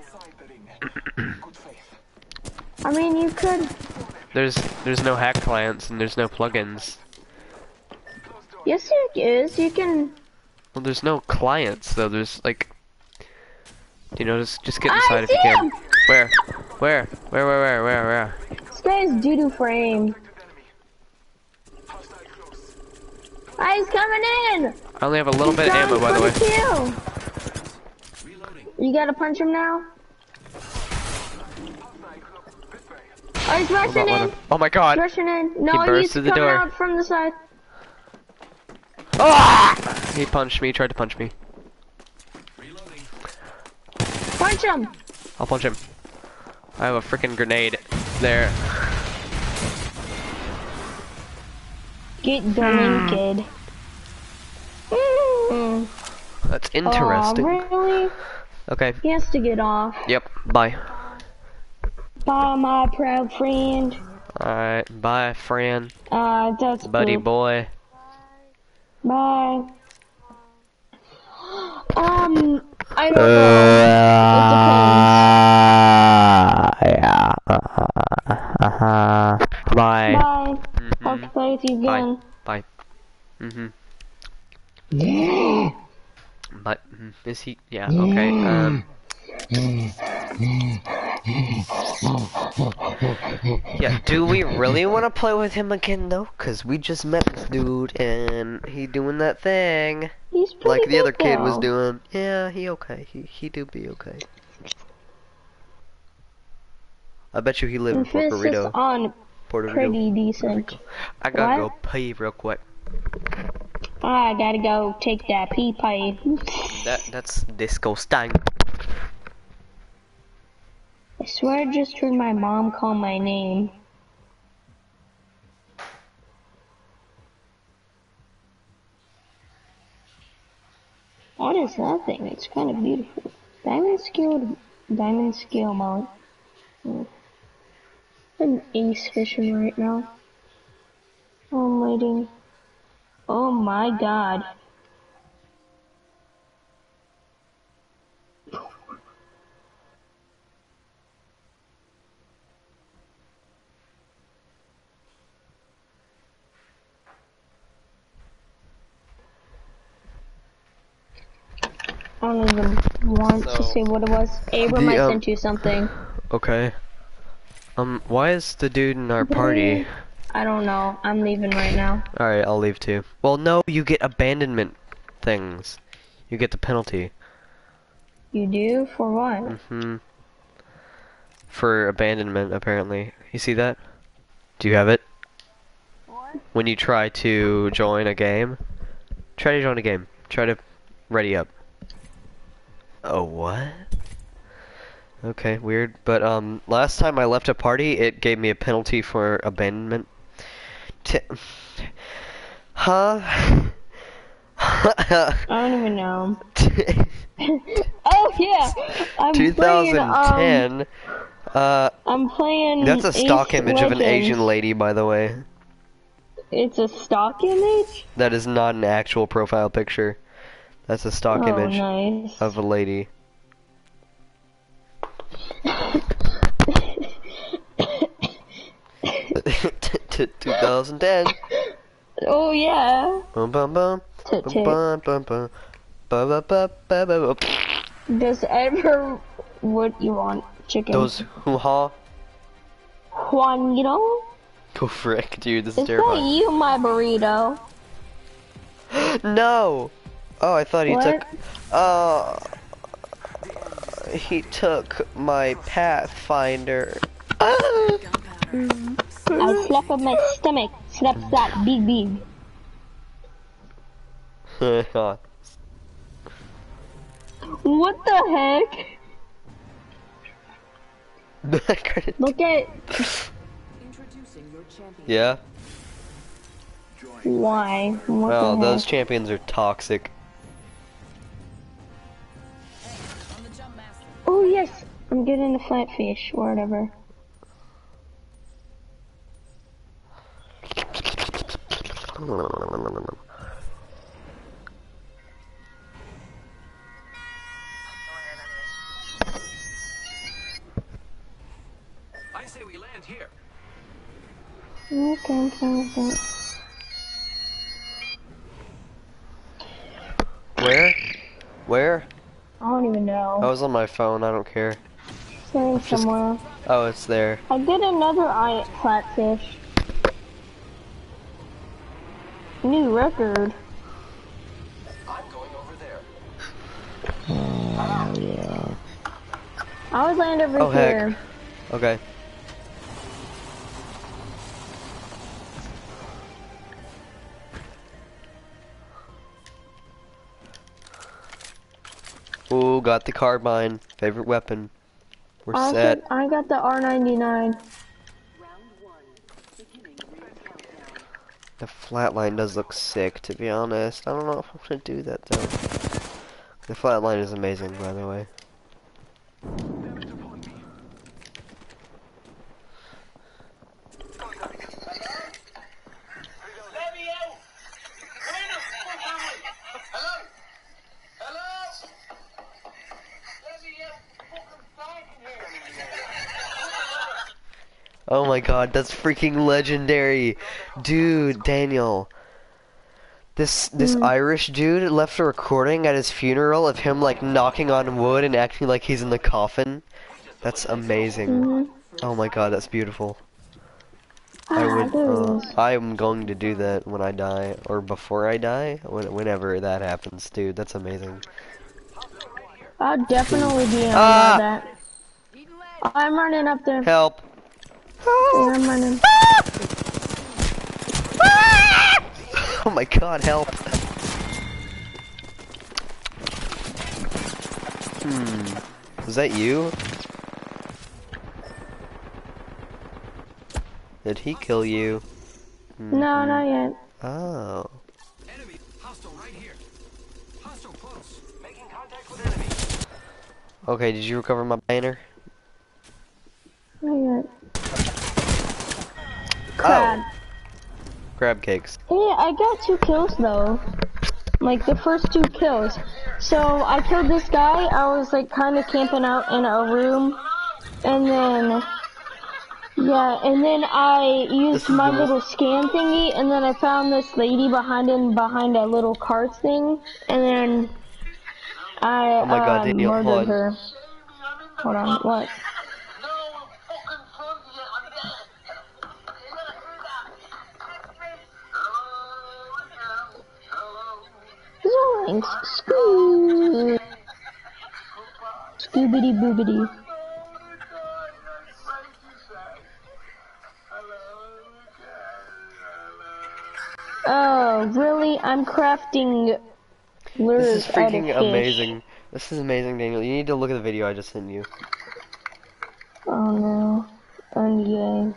I mean, you could. There's there's no hack clients and there's no plugins. Yes, it is. You can. Well, there's no clients though. There's like, you know, just just get I inside if you can. him! Where? Where? Where? Where? Where? Where? Where? This guy's doo doo frame. Ah, he's coming in. I only have a little bit of ammo, by the way. kill. You gotta punch him now. Oh, he's rushing in. Oh my god! Rushing in. No, burst he's through the door. out from the side. Ah! He punched me. Tried to punch me. Punch him. I'll punch him. I have a freaking grenade. There. Get going, kid. Mm. That's interesting. Aw, really? Okay. He has to get off. Yep. Bye. Bye, my proud friend. Alright. Bye, friend. Uh, that's Buddy boy. Bye. Um, I don't know. Uh, yeah. Uh-huh. Bye. Bye. Hope to play with you again. Bye. Mm-hmm. Yeah. But mm, is he? Yeah. Okay. Um. Yeah, do we really want to play with him again though? Cause we just met this dude and he doing that thing He's pretty like the other kid was doing. Yeah, he okay. He he do be okay. I bet you he live in Puerto Rico. on Puerto Rico. pretty decent. I gotta What? go pee real quick. I gotta go take that pee pipe. That that's disgusting. I swear I just heard my mom call my name. What is that thing? It's kind of beautiful. Diamond scale, diamond scale mount. Hmm. I'm ace fishing right now. Oh, I'm waiting. Oh my god. Don't even want to So, say what it was. Abram, the, I um, sent you something. Okay. Um, why is the dude in our party? I don't know. I'm leaving right now. Alright, I'll leave too. Well, no, you get abandonment things. You get the penalty. You do? For what? hmm For abandonment, apparently. You see that? Do you have it? What? When you try to join a game, try to join a game. Try to ready up. Oh, what? Okay, weird. But, um, last time I left a party, it gave me a penalty for abandonment. T huh? I don't even know. oh yeah, I'm playing. Um, 2010. uh, I'm playing. that's a stock image of an Asian lady, by the way. It's a stock image. That is not an actual profile picture. That's a stock oh, image nice. of a lady. T- 2010. Oh yeah. Bum bum bum. Tit tit. bum bum. Does ever what you want? Chicken. Those hoo ha. Juanito? Go frick, dude. This is Is that terrifying. you, my burrito? no. Oh, I thought he What? took. Uh. He took my Pathfinder. I slap on my stomach. Slap slap big big. What the heck? Look at Introducing your champion. yeah. why. What Well, those champions are toxic. Oh yes, I'm getting the flatfish or whatever. I say we land here. Okay, I'm fine with that. Where? Where? I don't even know. Oh, I was on my phone. I don't care. Sitting just- Oh, it's there. I did another eye flatfish. New record. I'm going over there. Oh, yeah. I would land over Oh, heck. here. Okay. Ooh, got the carbine. Favorite weapon. We're I set. got- I got the R99. Round one. Beginning ring countdown. The flatline does look sick, to be honest. I don't know if I'm gonna do that though. The flatline is amazing, by the way. Oh my god, that's freaking legendary. Dude, Daniel. This this Irish dude left a recording at his funeral of him like knocking on wood and acting like he's in the coffin. That's amazing. Oh my god, that's beautiful. I Ah, would uh. I'm going to do that when I die or before I die, when, whenever that happens, dude. That's amazing. I'll definitely be on Ah! that. I'm running up there. Help. Yeah, I'm running. Oh my god, help. Hmm. Was that you? Did he kill you? No, not yet. Oh. Enemy. Hostile right here. Hostile close. Making contact with enemy. Okay, did you recover my banner? Not yet. Crab. Crab cakes. Yeah, I got two kills though. Like the first two kills. So I killed this guy. I was like kind of camping out in a room, and then yeah, and then I used my the most- little scan thingy, and then I found this lady behind him behind a little cart thing, and then I Oh my God, uh, Daniel, hold murdered on. her. Hold on, what? Zoinks! Scoo! Scoobity boobity. Oh, really? I'm crafting lures This is freaking amazing. This is amazing, Daniel. You need to look at the video I just sent you. Oh no. Yay.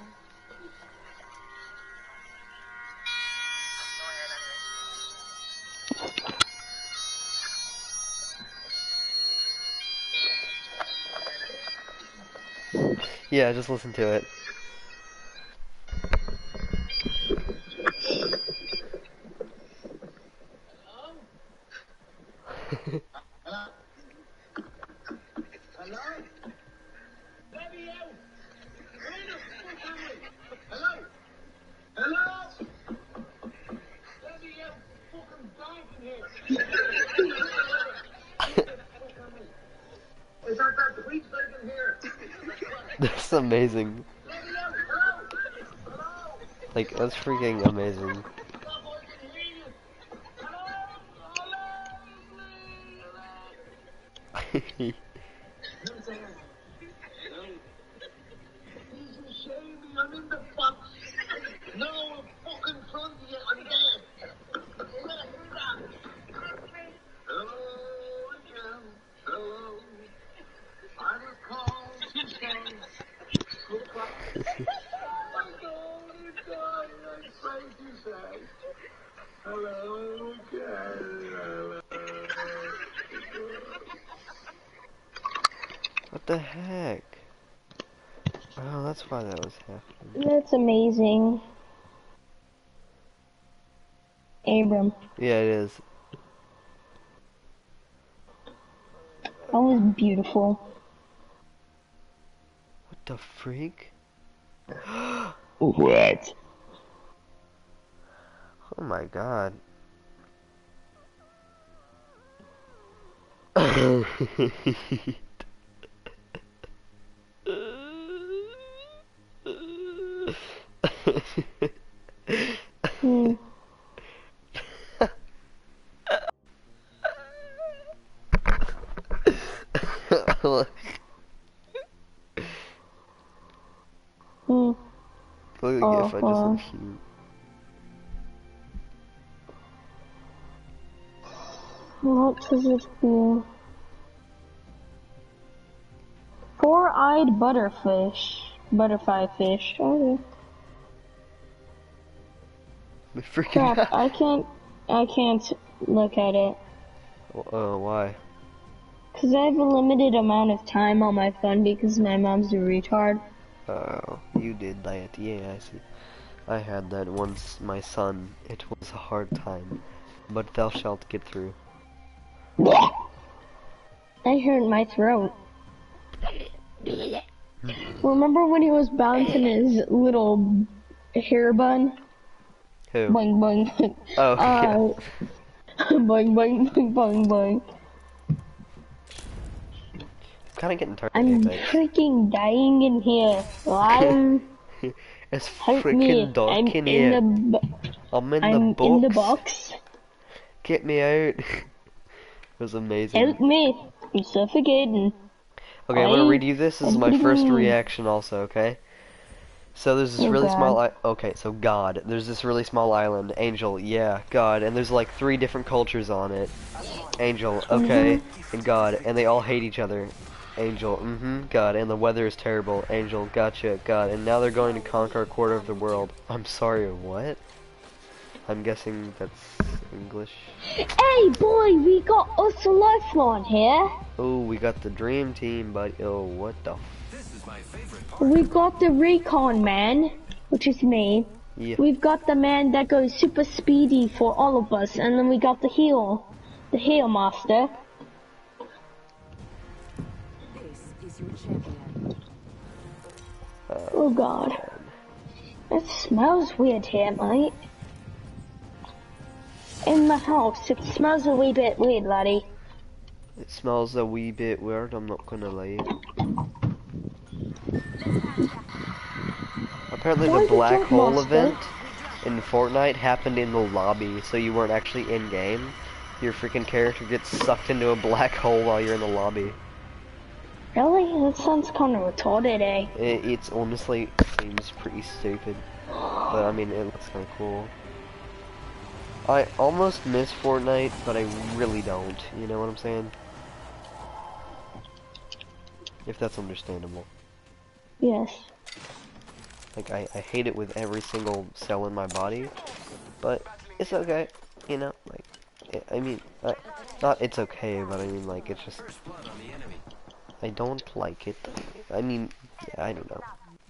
Yeah, just listen to it. That's amazing. Like, that's freaking amazing. What the heck? Oh, that's why that was happening. That's amazing. Abram, Yeah, it is. that was beautiful. What the freak? What? Oh my god. It do? Four-eyed butterfish. Butterfly fish. Okay. My freaking Crap, I can't, I can't look at it. Uh, why? Cause I have a limited amount of time on my phone because my mom's a retard. Oh, you did that. Yeah, I see. I had that once, my son. It was a hard time, but thou shalt get through. I hurt my throat. Remember when he was bouncing his little hair bun? Who? Boing boing. Oh, Uh, boing boing boing boing boing. kind of getting tired I'm freaking dying in here. Live. It's freaking dark I'm in in here. the. I'm in I'm the box. in the box. Get me out. it was amazing. Help me. I'm suffocating. Okay, I'm gonna read you this. This is my first reaction also, okay? So there's this really small God. I okay, so God. There's this really small island, Angel, yeah, God, and there's like three different cultures on it. Angel, okay, Mm-hmm. and God, and they all hate each other. Angel, mm-hmm, God, and the weather is terrible. Angel, gotcha, God, and now they're going to conquer a quarter of the world. I'm sorry, what? I'm guessing that's English. Hey boy, we got us a lifeline here. Oh, we got the dream team, but oh, what the This is my favorite part. We got the recon man, which is me. Yeah. We've got the man that goes super speedy for all of us, and then we got the heal, the heal master. This is your champion. Oh god. It smells weird here, mate. In the house, it smells a wee bit weird, laddie. It smells a wee bit weird, I'm not gonna lie. Apparently Why the black hole master? event in Fortnite happened in the lobby, so you weren't actually in game. Your freaking character gets sucked into a black hole while you're in the lobby. Really? That sounds kind of retarded, eh? It, it's honestly seems pretty stupid, but I mean it looks kind of cool. I almost miss Fortnite, but I really don't. You know what I'm saying? If that's understandable. Yes. Like I, I hate it with every single cell in my body, but it's okay. You know, like I I mean, uh, not it's okay, but I mean like it's just First blood on the enemy. I don't like it. I mean, yeah, I don't know.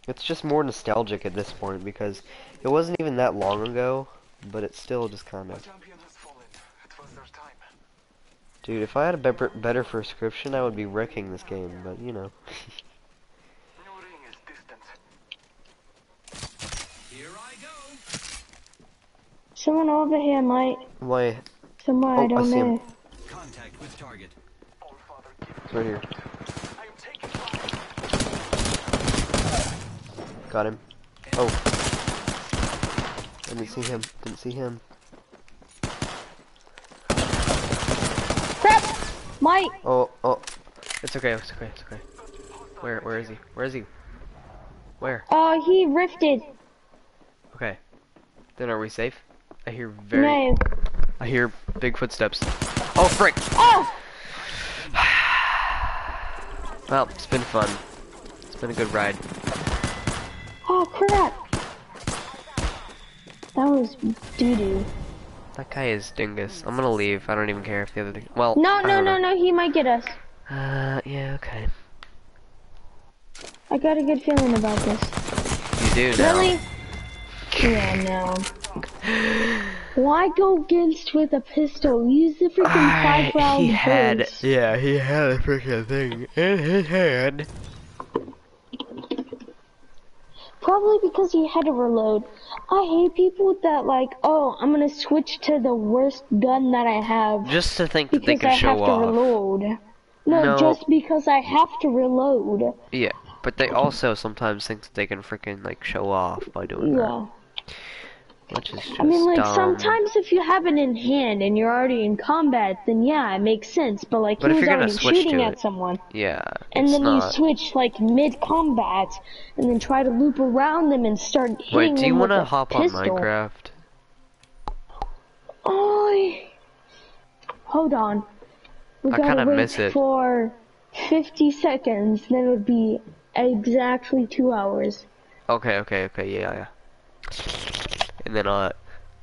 It's just more nostalgic at this point because it wasn't even that long ago, but it's still just kind of. Champion has fallen. It was their time. Dude, if I had a better better prescription, I would be wrecking this game. But you know, New ring is distant. Here I go. Someone over here, mate. why? Somewhere Oh, I I don't see him. know. Contact with target. All father gives. It's right here. I am taking fire. Got him. Oh. Didn't see him. Didn't see him. Crap! Mate! Oh, oh. It's okay, it's okay, it's okay. Where, where is he? Where is he? Where? Uh, he rifted. Okay. Then are we safe? I hear very, No. I hear big footsteps. Oh, frick! Oh! Well, it's been fun. It's been a good ride. Oh, crap! That was doo-doo. That guy is dingus. I'm gonna leave. I don't even care if the other thing. Well, No, no, no, know. no, he might get us. Uh, yeah, okay. I got a good feeling about this. You do now. Really? Yeah, no. Why go against with a pistol? Use the freaking five I, round he had, burst. yeah, he had a freaking thing in his hand. Probably because he had to reload. I hate people that like, oh, I'm gonna switch to the worst gun that I have Just to think that they can I show have to off. reload. No, No. just because I have to reload. Yeah, but they also sometimes think that they can freaking like show off by doing that, Yeah. Which is just I mean, like dumb. sometimes if you have it in hand and you're already in combat, then yeah, it makes sense. But like But he if was already shooting at it, someone, Yeah, and then not. you switch like mid combat, and then try to loop around them and start hitting Wait, do you want to hop on. Minecraft? Oh, hold on. We I kinda wait miss it. for 50 seconds, then it would be exactly two hours. Okay, okay, okay, yeah, yeah. And then, uh,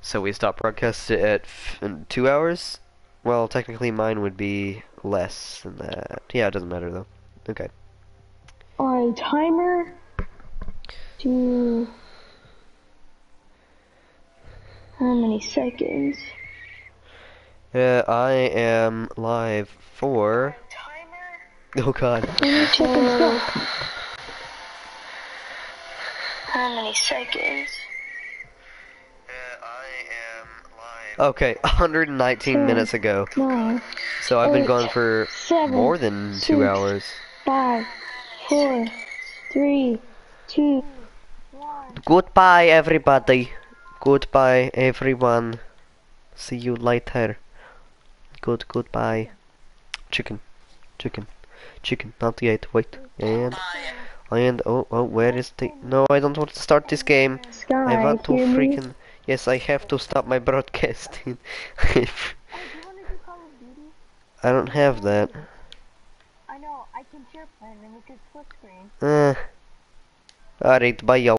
so we stop broadcast it at two hours. Well, technically mine would be less than that. Yeah, it doesn't matter though. Okay. Alright, timer to how many seconds? Uh, I am live for. Timer? Oh God. Let me check and check. How many seconds? Okay, 119 Ten, minutes ago. Nine, So I've been eight, gone for seven, more than two six, hours. five, four, three, two. Goodbye, everybody. Goodbye, everyone. See you later. Good, goodbye. Chicken, chicken, chicken. Not yet. Wait. And, and oh, oh, where is the? No, I don't want to start this game. Sky, I want to freaking. Yes, I have to stop my broadcasting. I don't have that. I know, I can share plan and we can split screen. Uh. Alright, bye, y'all.